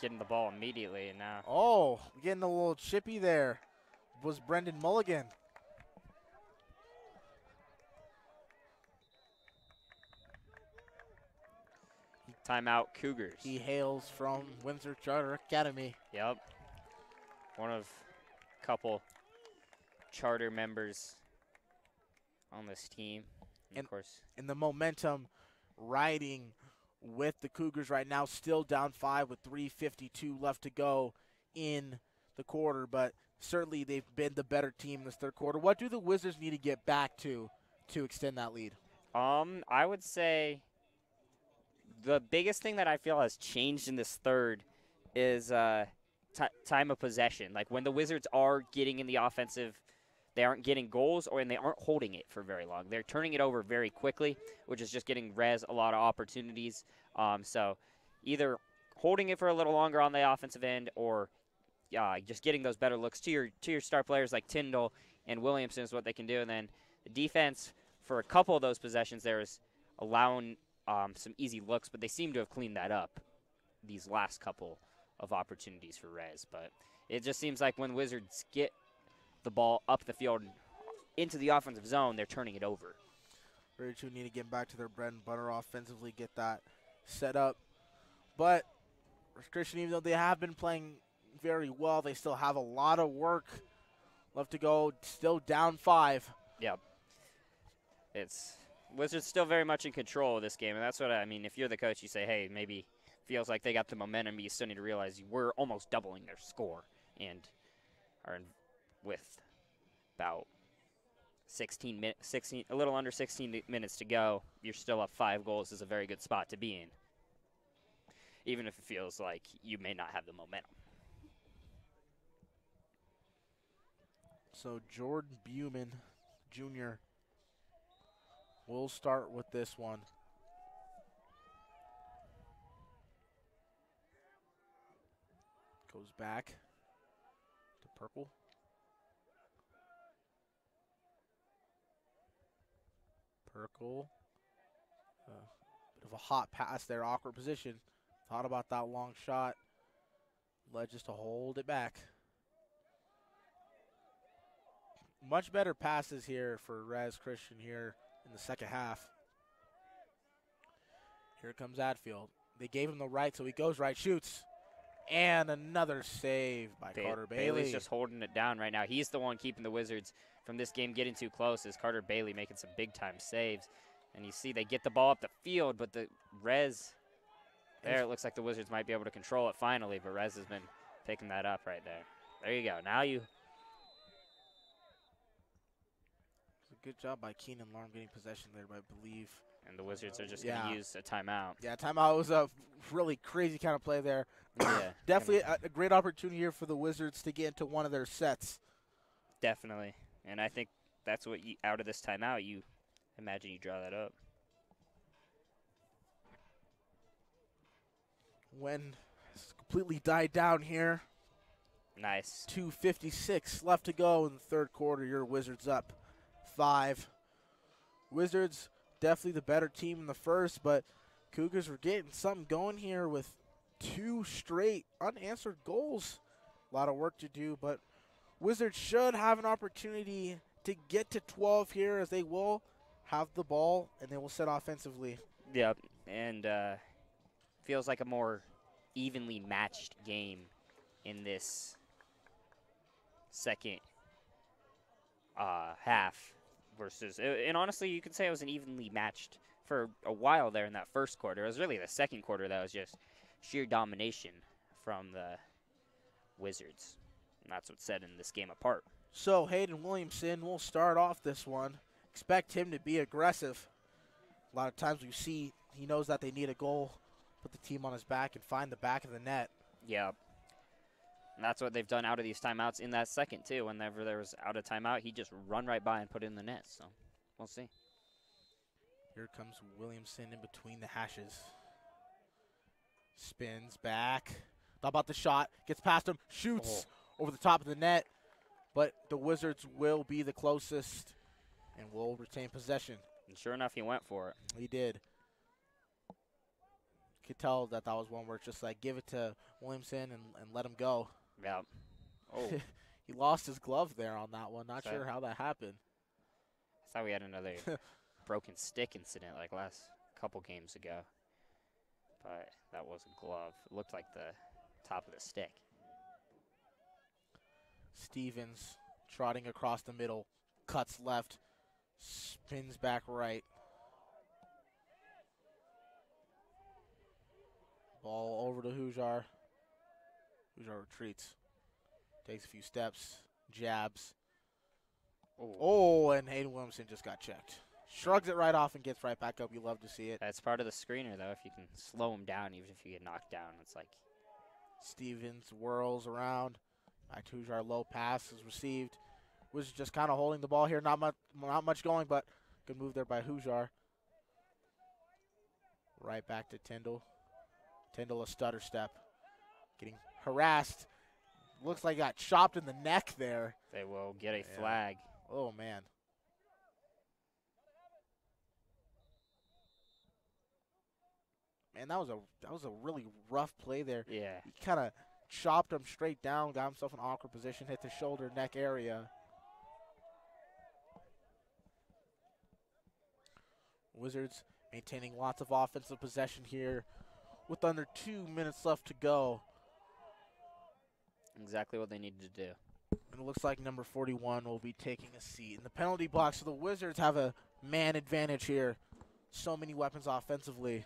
getting the ball immediately, and now oh, getting a little chippy there. Was Brendan Mulligan? timeout Cougars. He hails from Windsor Charter Academy. Yep. One of a couple charter members on this team. And, And- of course, and the momentum riding with the Cougars right now, still down five with 3:52 left to go in the quarter. But certainly they've been the better team this third quarter. What do the Wizards need to get back to to extend that lead? um, I would say the biggest thing that I feel has changed in this third is uh, ti time of possession. Like when the Wizards are getting in the offensive, they aren't getting goals or and they aren't holding it for very long. They're turning it over very quickly, which is just getting Res a lot of opportunities. Um, so either holding it for a little longer on the offensive end or uh, just getting those better looks to your to your star players like Tyndall and Williamson is what they can do. And then the defense for a couple of those possessions there is allowing um, some easy looks, but they seem to have cleaned that up these last couple of opportunities for Res. But it just seems like when Wizards get the ball up the field into the offensive zone, they're turning it over. Very true. Need to get back to their bread and butter offensively, get that set up. But Christian, even though they have been playing very well, they still have a lot of work left to go. Still down five. Yep. It's Wizards still very much in control of this game, and that's what I mean. If you're the coach, you say, "Hey, maybe feels like they got the momentum, but you still need to realize you we're almost doubling their score, and are in, with about 16 minutes, 16, a little under 16 minutes to go. You're still up five goals. Is a very good spot to be in. even if it feels like you may not have the momentum. So Jordan Buman Jr. will start with this one. Goes back to purple. Purple. Uh, bit of a hot pass there, awkward position. Thought about that long shot. Led just to hold it back. Much better passes here for Res Christian here in the second half. Here comes Adfield. They gave him the right, so he goes right, shoots. And another save by Ba- Carter Bailey's Bailey. just holding it down right now. He's the one keeping the Wizards from this game getting too close. Is Carter Bailey making some big time saves? And you see they get the ball up the field, but the Res there it looks like the Wizards might be able to control it finally, but Res has been picking that up right there. There you go. Now you good job by Keenan Larm getting possession there, but I believe. and the Wizards are just Yeah. going to use a timeout. Yeah, timeout was a really crazy kind of play there. yeah, Definitely a, a great opportunity here for the Wizards to get into one of their sets. definitely. And I think that's what you out of this timeout you imagine you draw that up. When it's completely died down here. Nice. 2.56 left to go in the third quarter. Your Wizards up five. Wizards definitely the better team in the first, but Cougars were getting something going here with two straight unanswered goals. A lot of work to do, but Wizards should have an opportunity to get to 12 here as they will have the ball and they will set offensively. Yep, and uh, feels like a more evenly matched game in this second uh, half versus. And honestly, you could say it was an evenly matched for a while there in that first quarter. It was really the second quarter that was just sheer domination from the Wizards. And that's what's set in this game apart. So Hayden Williamson will start off this one. Expect him to be aggressive. A lot of times we see he knows that they need a goal, put the team on his back and find the back of the net. Yeah. And that's what they've done out of these timeouts in that second too. Whenever there was out of timeout, he just run right by and put it in the net. So we'll see. Here comes Williamson in between the hashes. Spins back. Thought about the shot. Gets past him. Shoots oh. Over the top of the net. But the Wizards will be the closest and will retain possession. And sure enough, he went for it. He did. Could tell that that was one where it's just like give it to Williamson and, and let him go. Yep. Oh, He lost his glove there on that one. Not So- sure how that happened. I thought we had another broken stick incident like last couple games ago. But that was a glove. It looked like the top of the stick. Stevens trotting across the middle, cuts left, spins back right. Ball over to Hujar. Hujar retreats, takes a few steps, jabs. Oh, Oh, and Hayden Williamson just got checked. Shrugs it right off and gets right back up. You love to see it. That's part of the screener, though. If you can slow him down, even if you get knocked down, it's like Stevens whirls around. Back to Hujar, low pass is received. Was just kind of holding the ball here. Not much, not much going, but good move there by Hujar. Right back to Tyndall. Tyndall a stutter step, getting harassed. Looks like got chopped in the neck there. they will get a Yeah. flag. Oh man. Man, that was a that was a really rough play there. Yeah. He kind of chopped him straight down, got himself in an awkward position, hit the shoulder neck area. Wizards maintaining lots of offensive possession here with under two minutes left to go. Exactly what they needed to do. And it looks like number 41 will be taking a seat in the penalty box. So the Wizards have a man advantage here. So many weapons offensively.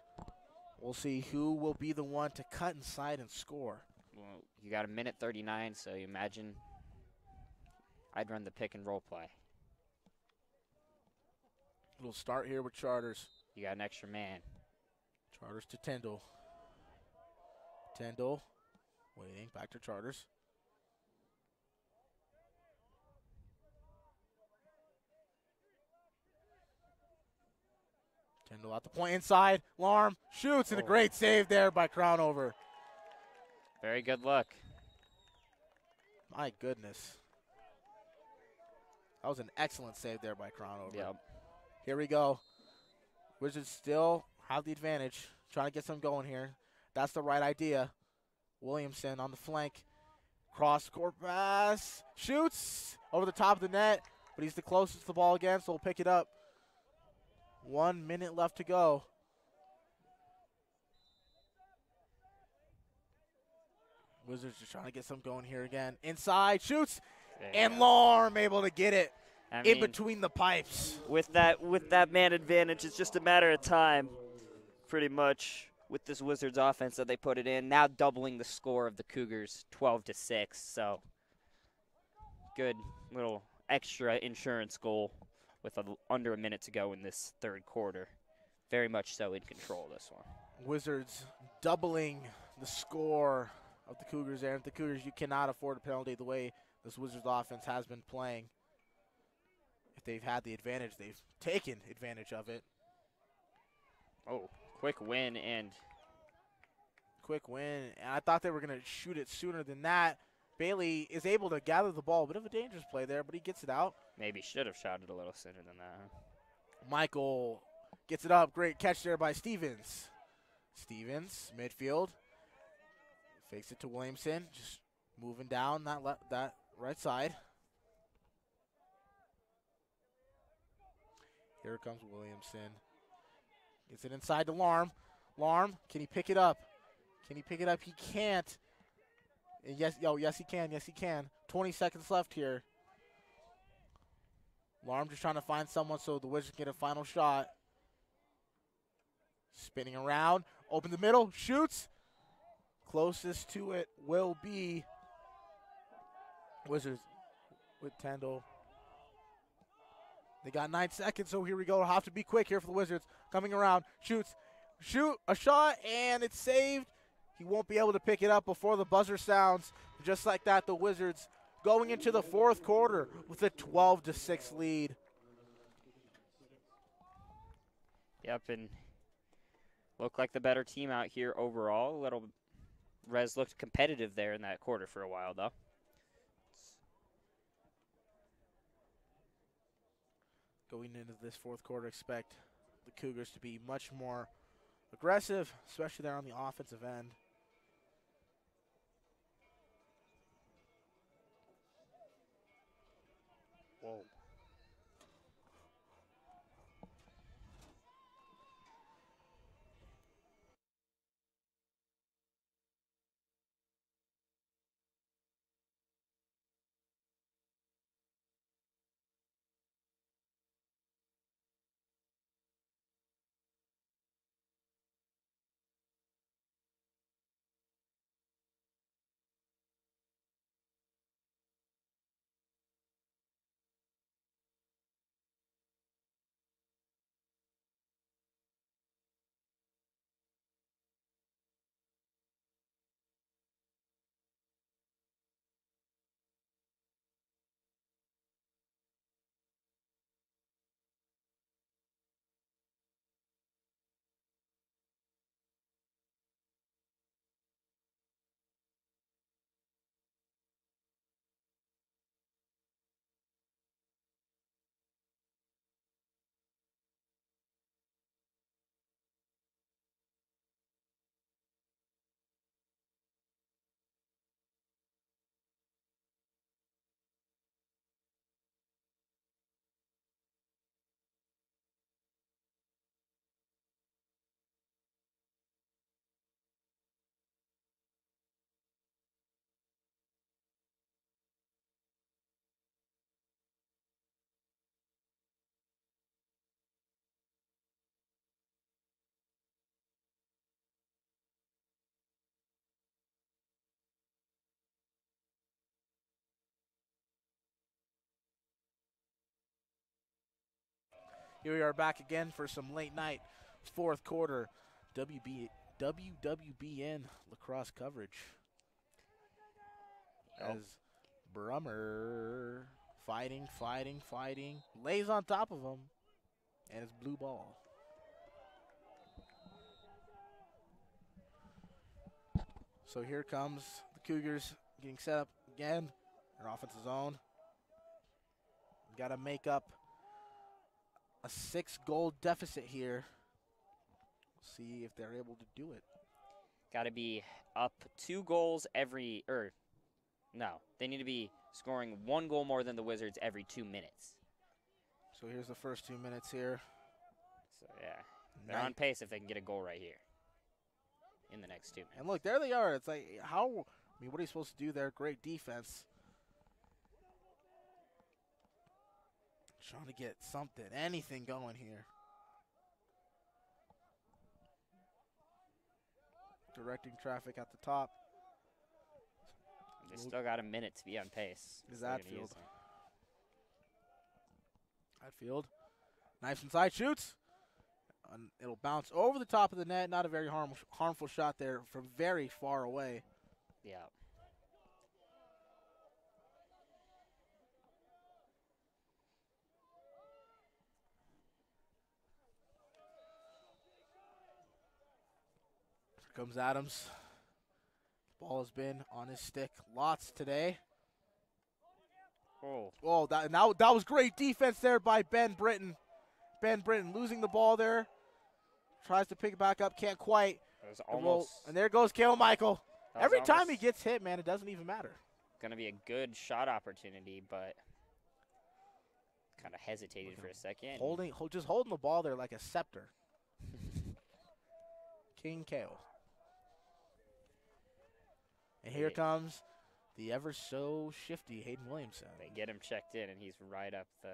We'll see who will be the one to cut inside and score. Well, you got a minute 39, so you imagine I'd run the pick and roll play. It'll start here with Charters. You got an extra man. Charters to Tyndall. Tendall waiting. Back to Charters. Kendall at the point inside. Larm shoots and a Oh. great save there by Crownover. Very good look. My goodness. That was an excellent save there by Crownover. Yep. Here we go. Wizards still have the advantage. Trying to get some going here. That's the right idea. Williamson on the flank. Cross court pass. Shoots over the top of the net, but he's the closest to the ball again, so we'll pick it up. One minute left to go. Wizards just trying to get some going here again. Inside, shoots, and go. Larm able to get it I in mean, between the pipes. With that with that man advantage, it's just a matter of time, pretty much. with this Wizards offense that they put it in, now doubling the score of the Cougars, 12 to six. So good little extra insurance goal with a, under a minute to go in this third quarter. Very much so in control this one. Wizards doubling the score of the Cougars there. If the Cougars, you cannot afford a penalty the way this Wizards offense has been playing. If they've had the advantage, they've taken advantage of it. Oh, quick win and Quick win. And I thought they were going to shoot it sooner than that. Bailey is able to gather the ball. A Bit of a dangerous play there, but he gets it out. maybe should have shot it a little sooner than that. huh? Michael gets it up. Great catch there by Stevens. Stevens, midfield. Fakes it to Williamson. Just moving down that that right side. Here comes Williamson. Gets it inside to Larm. Larm, can he pick it up? Can he pick it up? He can't. And yes, yo, yes he can. Yes he can. 20 seconds left here. Larm just trying to find someone so the Wizards can get a final shot. Spinning around, open the middle, shoots. Closest to it will be Wizards with Tyndall. They got nine seconds, so here we go. Have to be quick here for the Wizards. Coming around, shoots, shoot a shot, and it's saved. He won't be able to pick it up before the buzzer sounds. Just like that, the Wizards going into the fourth quarter with a 12 to 6 lead. Yep, and look like the better team out here overall. A little Res looked competitive there in that quarter for a while, though. Going into this fourth quarter, expect the Cougars to be much more aggressive, especially there on the offensive end. Whoa. Here we are back again for some late night fourth quarter WB WWBN lacrosse coverage. As Brummer fighting, fighting, fighting, lays on top of him, and it's blue ball. So here comes the Cougars getting set up again. Their offensive zone. Got to make up a six goal deficit here. See if they're able to do it. Got to be up two goals every, or no, they need to be scoring one goal more than the Wizards every two minutes. So here's the first two minutes here. So yeah, they're Nice. on pace if they can get a goal right here in the next two minutes. And look, there they are. It's like how I mean, what are you supposed to do there? Great defense. Trying to get something, anything going here. Directing traffic at the top. They still got a minute to be on pace. Is that field? it. Hatfield. Knife inside, shoots. And it'll bounce over the top of the net. Not a very harm, harmful shot there from very far away. Yeah. Here comes Adams. Ball has been on his stick lots today. Oh, Oh, that now that was great defense there by Ben Britton. Ben Britton losing the ball there. Tries to pick it back up, can't quite. it was The roll- and there goes Kale Michael. Every time he gets hit, man, it doesn't even matter. gonna be a good shot opportunity, but kind of hesitated for a second. Holding, hold, just holding the ball there like a scepter. King Kale. And here comes the ever so shifty Hayden Williamson. They get him checked in, and he's right up the.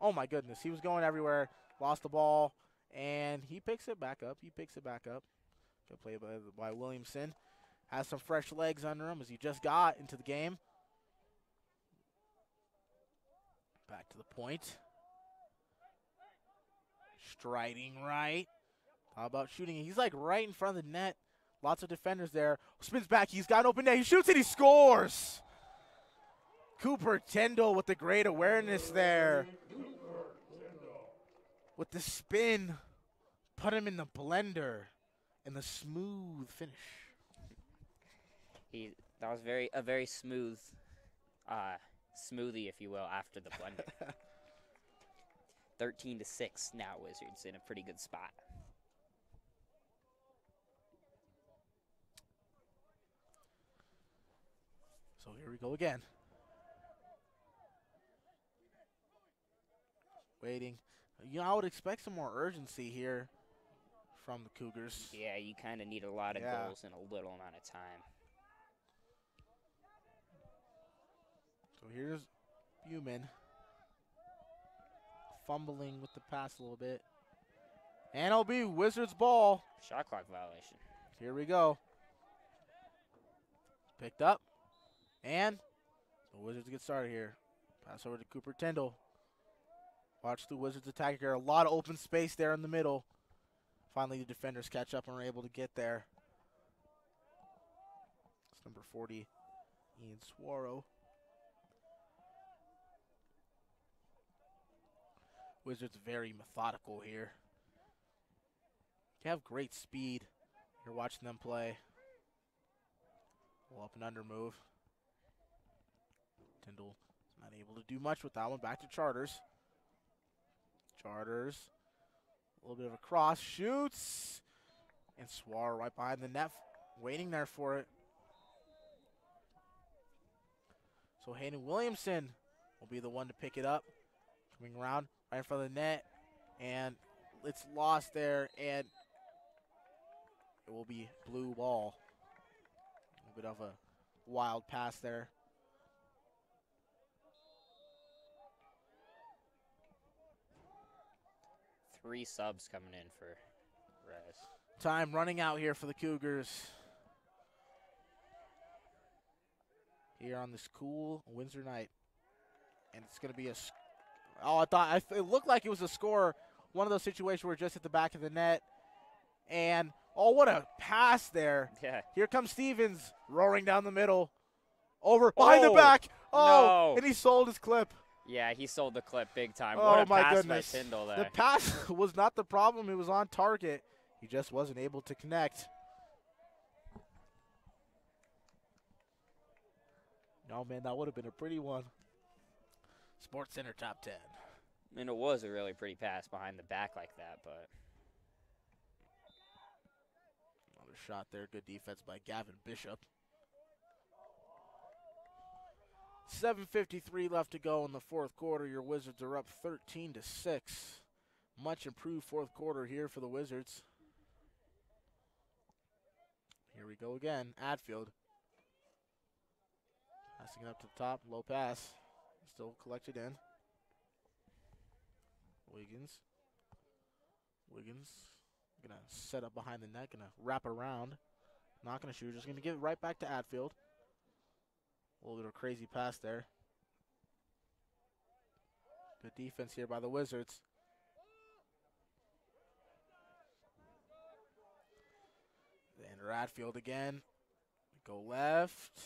Oh my goodness, he was going everywhere, lost the ball, and he picks it back up. He picks it back up. Good play by, by Williamson. Has some fresh legs under him as he just got into the game. Back to the point. Striding right. How about shooting? He's like right in front of the net. Lots of defenders there. Spins back. He's got an open net. He shoots it. He scores. Cooper Tyndall with the great awareness there. With the spin. Put him in the blender. And the smooth finish. He that was very a very smooth, uh, smoothie, if you will, after the blender. Thirteen to six now, Wizards in a pretty good spot. So here we go again. Waiting. You know, I would expect some more urgency here from the Cougars. Yeah, you kind of need a lot of Yeah. goals in a little amount of time. So here's Buman fumbling with the pass a little bit. And it'll be Wizards ball. Shot clock violation. Here we go. Picked up. And the Wizards get started here. Pass over to Cooper Tyndall. Watch the Wizards attack here. A lot of open space there in the middle. Finally, the defenders catch up and are able to get there. It's number 40, Ian Swaro. Wizards very methodical here. They have great speed. You're watching them play. Well, up and under move. Tyndall not able to do much with that one. Back to Charters. Charters. A little bit of a cross. Shoots. And Swar right behind the net, waiting there for it. So Hayden Williamson will be the one to pick it up. Coming around right in front of the net. And it's lost there. And it will be blue ball. A bit of a wild pass there. Three subs coming in for Res. Time running out here for the Cougars. Here on this cool Windsor night. And it's going to be a. Oh, I thought I it looked like it was a score. One of those situations where just at the back of the net. And Oh, what a pass there. Yeah. Here comes Stevens roaring down the middle. Over behind the Oh, back. Oh, no. and he sold his clip. Yeah, he sold the clip big time. Oh what a my pass goodness. by Tyndall The pass was not the problem. It was on target. He just wasn't able to connect. No, man, that would have been a pretty one. SportsCenter top 10. I mean, it was a really pretty pass behind the back like that, but Another shot there. Good defense by Gavin Bishop. 7:53 left to go in the fourth quarter. Your Wizards are up 13 to six. Much improved fourth quarter here for the Wizards. Here we go again. Adfield passing it up to the top. Low pass. Still collected in. Wiggins. Wiggins Gonna set up behind the net, gonna wrap around. Not gonna shoot, just gonna give it right back to Adfield. A little bit of crazy pass there. Good defense here by the Wizards. Then Radfield again. Go left.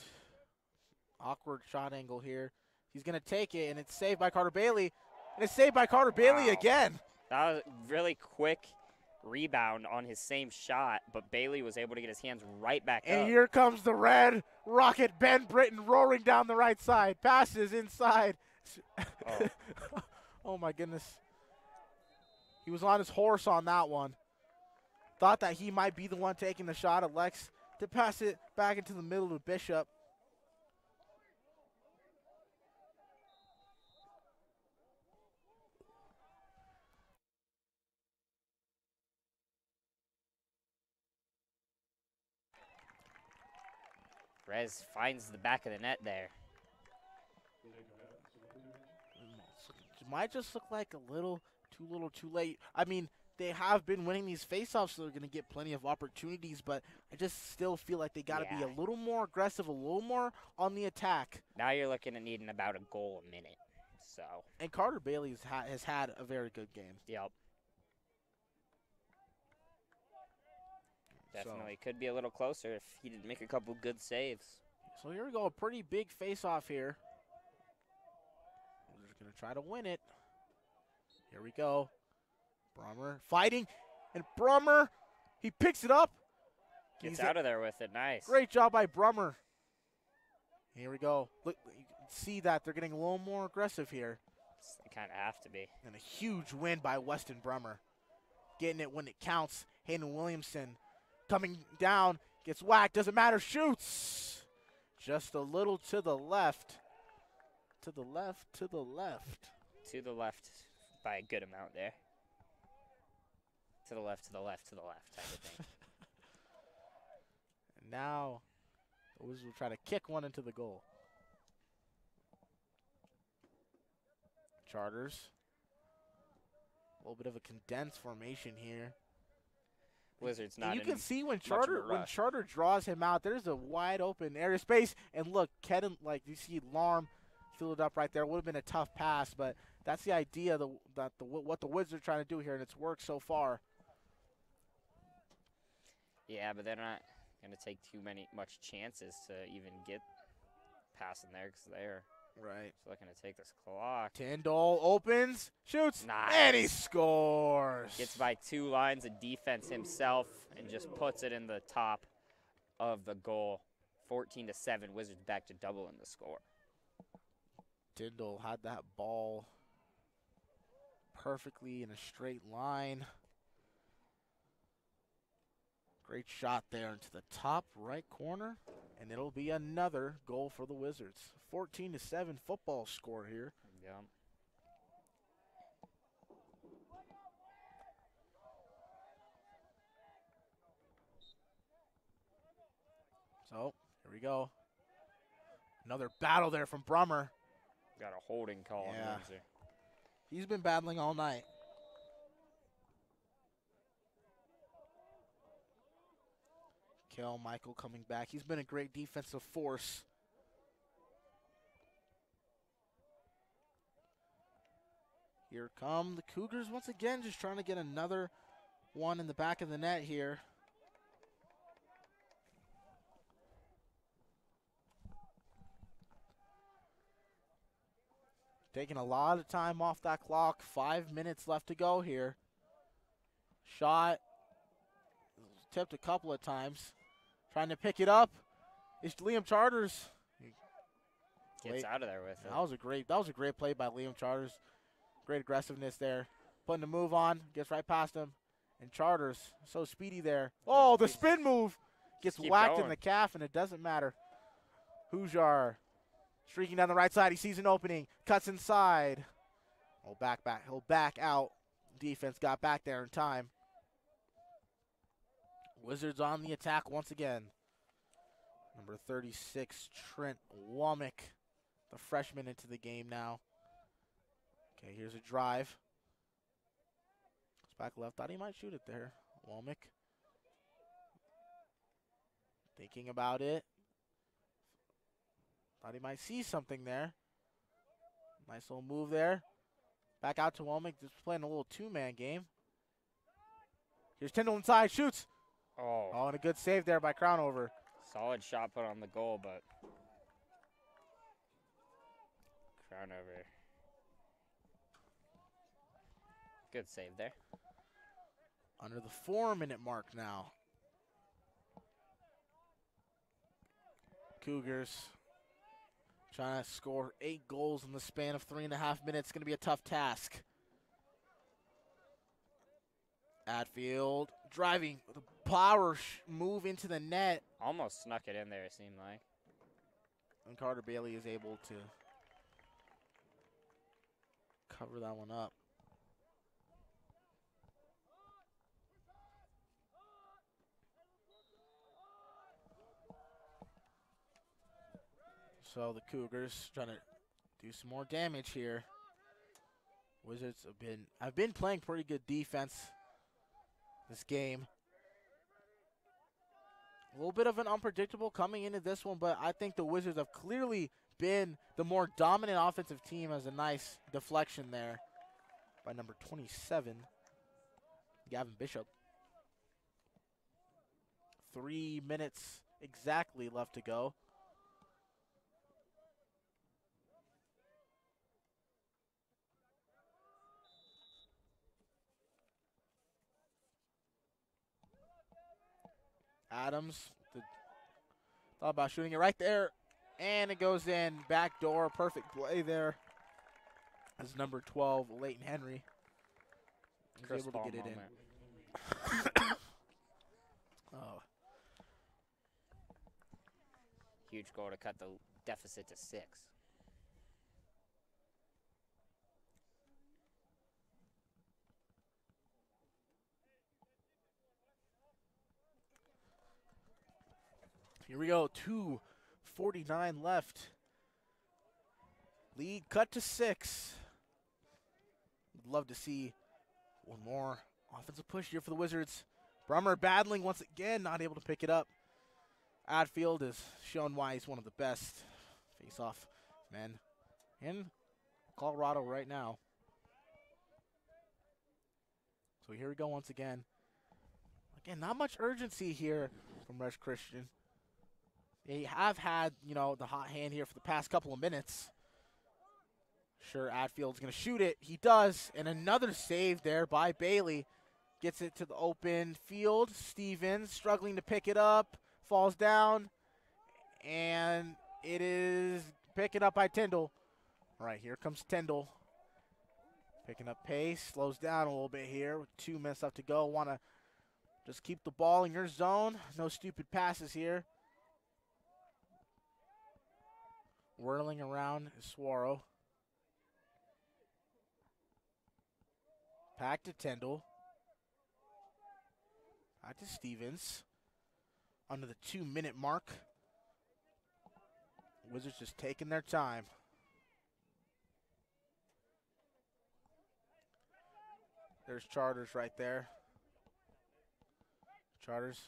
Awkward shot angle here. He's gonna take it, and it's saved by Carter Bailey. And it's saved by Carter Bailey again. that was really quick rebound on his same shot, but Bailey was able to get his hands right back And up. here comes the red rocket, Ben Britton roaring down the right side. Passes inside. Oh. oh my goodness. He was on his horse on that one. Thought that he might be the one taking the shot at Lex to pass it back into the middle to Bishop. Res finds the back of the net there. It might just look like a little too little too late. I mean, they have been winning these faceoffs, so they're going to get plenty of opportunities, but I just still feel like they got to be a little more aggressive, a little more on the attack. Now you're looking at needing about a goal a minute. So, And Carter Bailey ha- has had a very good game. yep. So- Definitely could be a little closer if he didn't make a couple good saves. So here we go, a pretty big face-off here. We're just gonna try to win it. Here we go. Brummer fighting, and Brummer, he picks it up. Gets He's out of there with it. Nice. Great job by Brummer. Here we go. Look, you can see that they're getting a little more aggressive here. They kind of have to be. And a huge win by Weston Brummer. Getting it when it counts. Hayden Williamson coming down, gets whacked, doesn't matter, shoots. Just a little to the left. To the left, to the left. To the left by a good amount there. To the left, to the left, to the left type of thing. And now the Wizards will try to kick one into the goal. Charters. A little bit of a condensed formation here. Wizards And not you can see when Charter when. Charter draws him out, there's a wide open area space. And look, Kedden, like you see, Larm filled it up right there. Would have been a tough pass, but that's the idea the, that the what the Wizards are trying to do here, and it's worked so far. Yeah, but they're not going to take too many much chances to even get past in there because they're Right. just looking to take this clock. Tyndall opens, shoots, and he scores. Gets by two lines of defense himself and just puts it in the top of the goal. 14 to 7. Wizards back to double in the score. Tyndall had that ball perfectly in a straight line. Great shot there into the top right corner, and it'll be another goal for the Wizards. 14 to 7 football score here. Yeah. So, here we go. Another battle there from Brummer. Got a holding call Yeah. He's been battling all night. Kale Michael coming back. He's been a great defensive force. Here come the Cougars once again, just trying to get another one in the back of the net here. Taking a lot of time off that clock. Five minutes left to go here. Shot tipped a couple of times. Trying to pick it up. It's Liam Charters. Gets out of there with it. That was a great that was a great play by Liam Charters. Great aggressiveness there. Putting the move on, gets right past him. And Charters, so speedy there. Oh, the spin move gets whacked in the calf, and it doesn't matter. Hujar streaking down the right side. He sees an opening, cuts inside. Oh, back, back. He'll back out. Defense got back there in time. Wizards on the attack once again. Number 36, Trent Womack, the freshman into the game now. Okay, here's a drive. It's back left. Thought he might shoot it there. Womack. Thinking about it. Thought he might see something there. Nice little move there. Back out to Womack. Just playing a little two-man game. Here's Tyndall inside. Shoots. Oh, Oh, and a good save there by Crownover. solid shot put on the goal, but Crownover. Good save there. Under the four-minute mark now. Cougars trying to score eight goals in the span of three and a half minutes. Going to be a tough task. Adfield driving the power sh- move into the net, Almost snuck it in there. It seemed like. and Carter Bailey is able to cover that one up. So the Cougars trying to do some more damage here. Wizards have been have been playing pretty good defense this game. A little bit of an unpredictable coming into this one, but I think the Wizards have clearly been the more dominant offensive team as a nice deflection there by number 27, Gavin Bishop. Three minutes exactly left to go. Adams the, thought about shooting it right there, and it goes in. Back door, perfect play there. As number 12, Leighton Henry, Chris able to get it moment. in. Oh, Huge goal to cut the deficit to six. Here we go. 2.49 left. Lead cut to six. Would love to see one more offensive push here for the Wizards. Brummer battling once again, not able to pick it up. Adfield has shown why he's one of the best face-off men in Colorado right now. So here we go once again. Again, not much urgency here from Res Christian. They have had, you know, the hot hand here for the past couple of minutes. Sure, Adfield's going to shoot it. He does. And another save there by Bailey. Gets it to the open field. Stevens struggling to pick it up. Falls down. And it is picking up by Tyndall. All right, here comes Tyndall. Picking up pace. Slows down a little bit here with two minutes left to go. Want to just keep the ball in your zone. No stupid passes here. Whirling around Swaro. Back to Tyndall. Back to Stevens. Under the two minute mark. Wizards just taking their time. There's Charters right there. Charters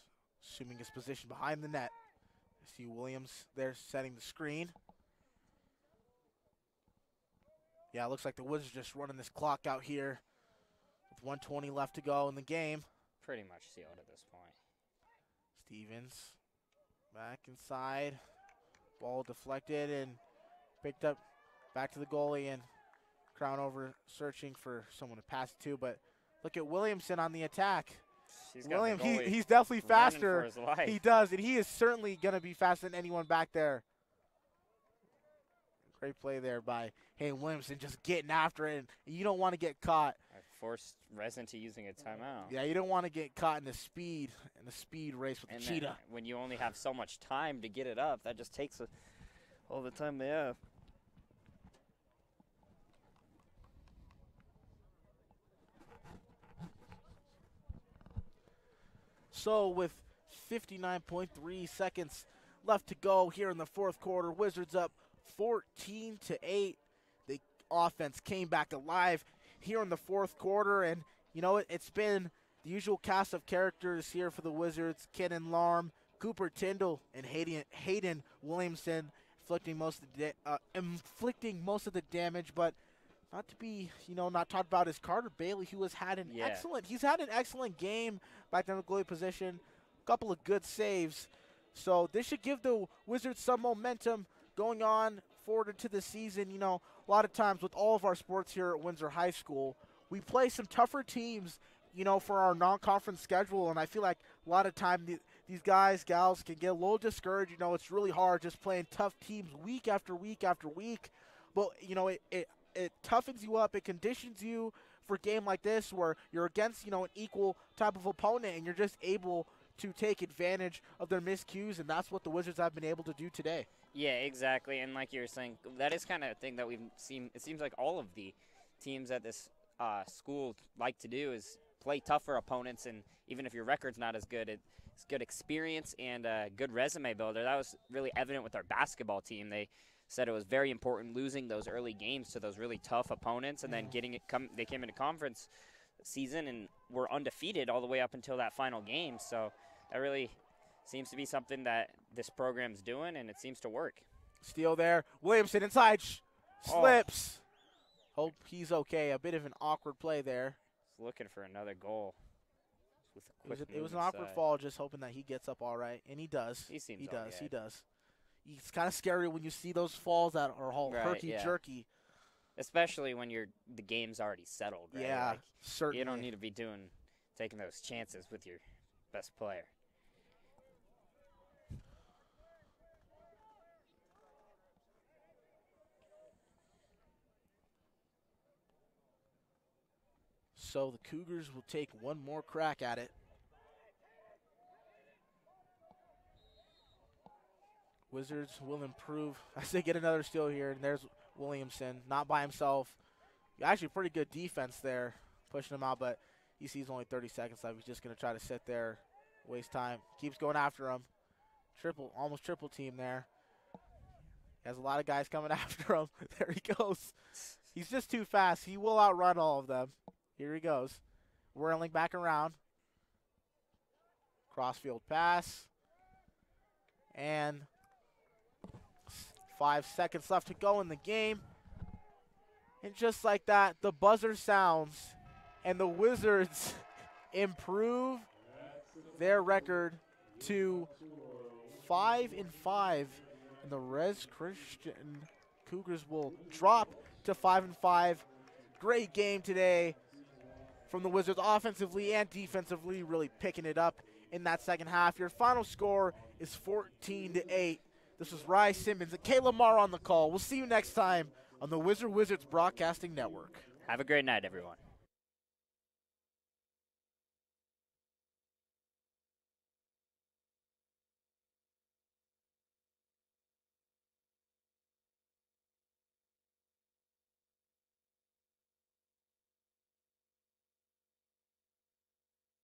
assuming his position behind the net. I see Williams there setting the screen. Yeah, it looks like the Wizards just running this clock out here with 120 left to go in the game. Pretty much sealed at this point. Stevens back inside. Ball deflected and picked up back to the goalie and Crownover searching for someone to pass it to, but look at Williamson on the attack. He's got the William, he, he's definitely faster. He does, and he is certainly going to be faster than anyone back there. Great play there by Hayden Williamson, just getting after it. And you don't want to get caught. I forced Resin to using a timeout. Yeah, you don't want to get caught in the speed in the speed race with And the cheetah. when you only have so much time to get it up, that just takes a All the time they have. So with 59.3 seconds left to go here in the fourth quarter, Wizards up 14 to 8. The offense came back alive here in the fourth quarter, and you know it, it's been the usual cast of characters here for the Wizards: Kenan Larm, Cooper Tyndall, and Hayden, Hayden Williamson, inflicting most of the uh, inflicting most of the damage, but. Not to be, you know, not talked about is Carter Bailey, who has had an Yeah. excellent. He's had an excellent game back down the goalie position. Couple of good saves. So this should give the Wizards some momentum going on forward into the season. You know, a lot of times with all of our sports here at Windsor High School, we play some tougher teams, you know, for our non-conference schedule, and I feel like a lot of time th- these guys, gals can get a little discouraged. You know, it's really hard just playing tough teams week after week after week. But you know, it, it it toughens you up. It conditions you for a game like this where you're against, you know, an equal type of opponent and you're just able to take advantage of their miscues, and that's what the Wizards have been able to do today. Yeah, exactly. And like you were saying, that is kind of a thing that we've seen. It seems like all of the teams at this uh, school like to do is play tougher opponents, and even if your record's not as good, it's good experience and a good resume builder. That was really evident with our basketball team. They said it was very important losing those early games to those really tough opponents, and then getting it come. They came into conference season and were undefeated all the way up until that final game. So that really seems to be something that this program's doing, and it seems to work. Steal there. Williamson inside Oh. slips. Hope he's okay. A bit of an awkward play there. He's looking for another goal. With a It was, it was an awkward fall, just hoping that he gets up all right, and he does. He seems he does. He does. It's kind of scary when you see those falls that are all Right, herky yeah. jerky. Especially when you're the game's already settled. Right? Yeah, Like, certainly. you don't need to be doing taking those chances with your best player. So the Cougars will take one more crack at it. Wizards will improve as they get another steal here. And there's Williamson, not by himself. Actually, pretty good defense there, pushing him out. But he sees only 30 seconds left. He's just going to try to sit there, waste time. Keeps going after him. Triple, almost triple team there. He Has a lot of guys coming after him. there he goes. He's just too fast. He will outrun all of them. Here he goes. Whirling back around. Crossfield pass. And five seconds left to go in the game. And just like that, the buzzer sounds. And the Wizards improve their record to five and five. And the Res Christian Cougars will drop to five and five. Great game today from the Wizards offensively and defensively, really picking it up in that second half. Your final score is 14 to 8. This is Rye Simmons and Kayla Marr on the call. We'll see you next time on the Wizard Wizards Broadcasting Network. Have a great night, everyone.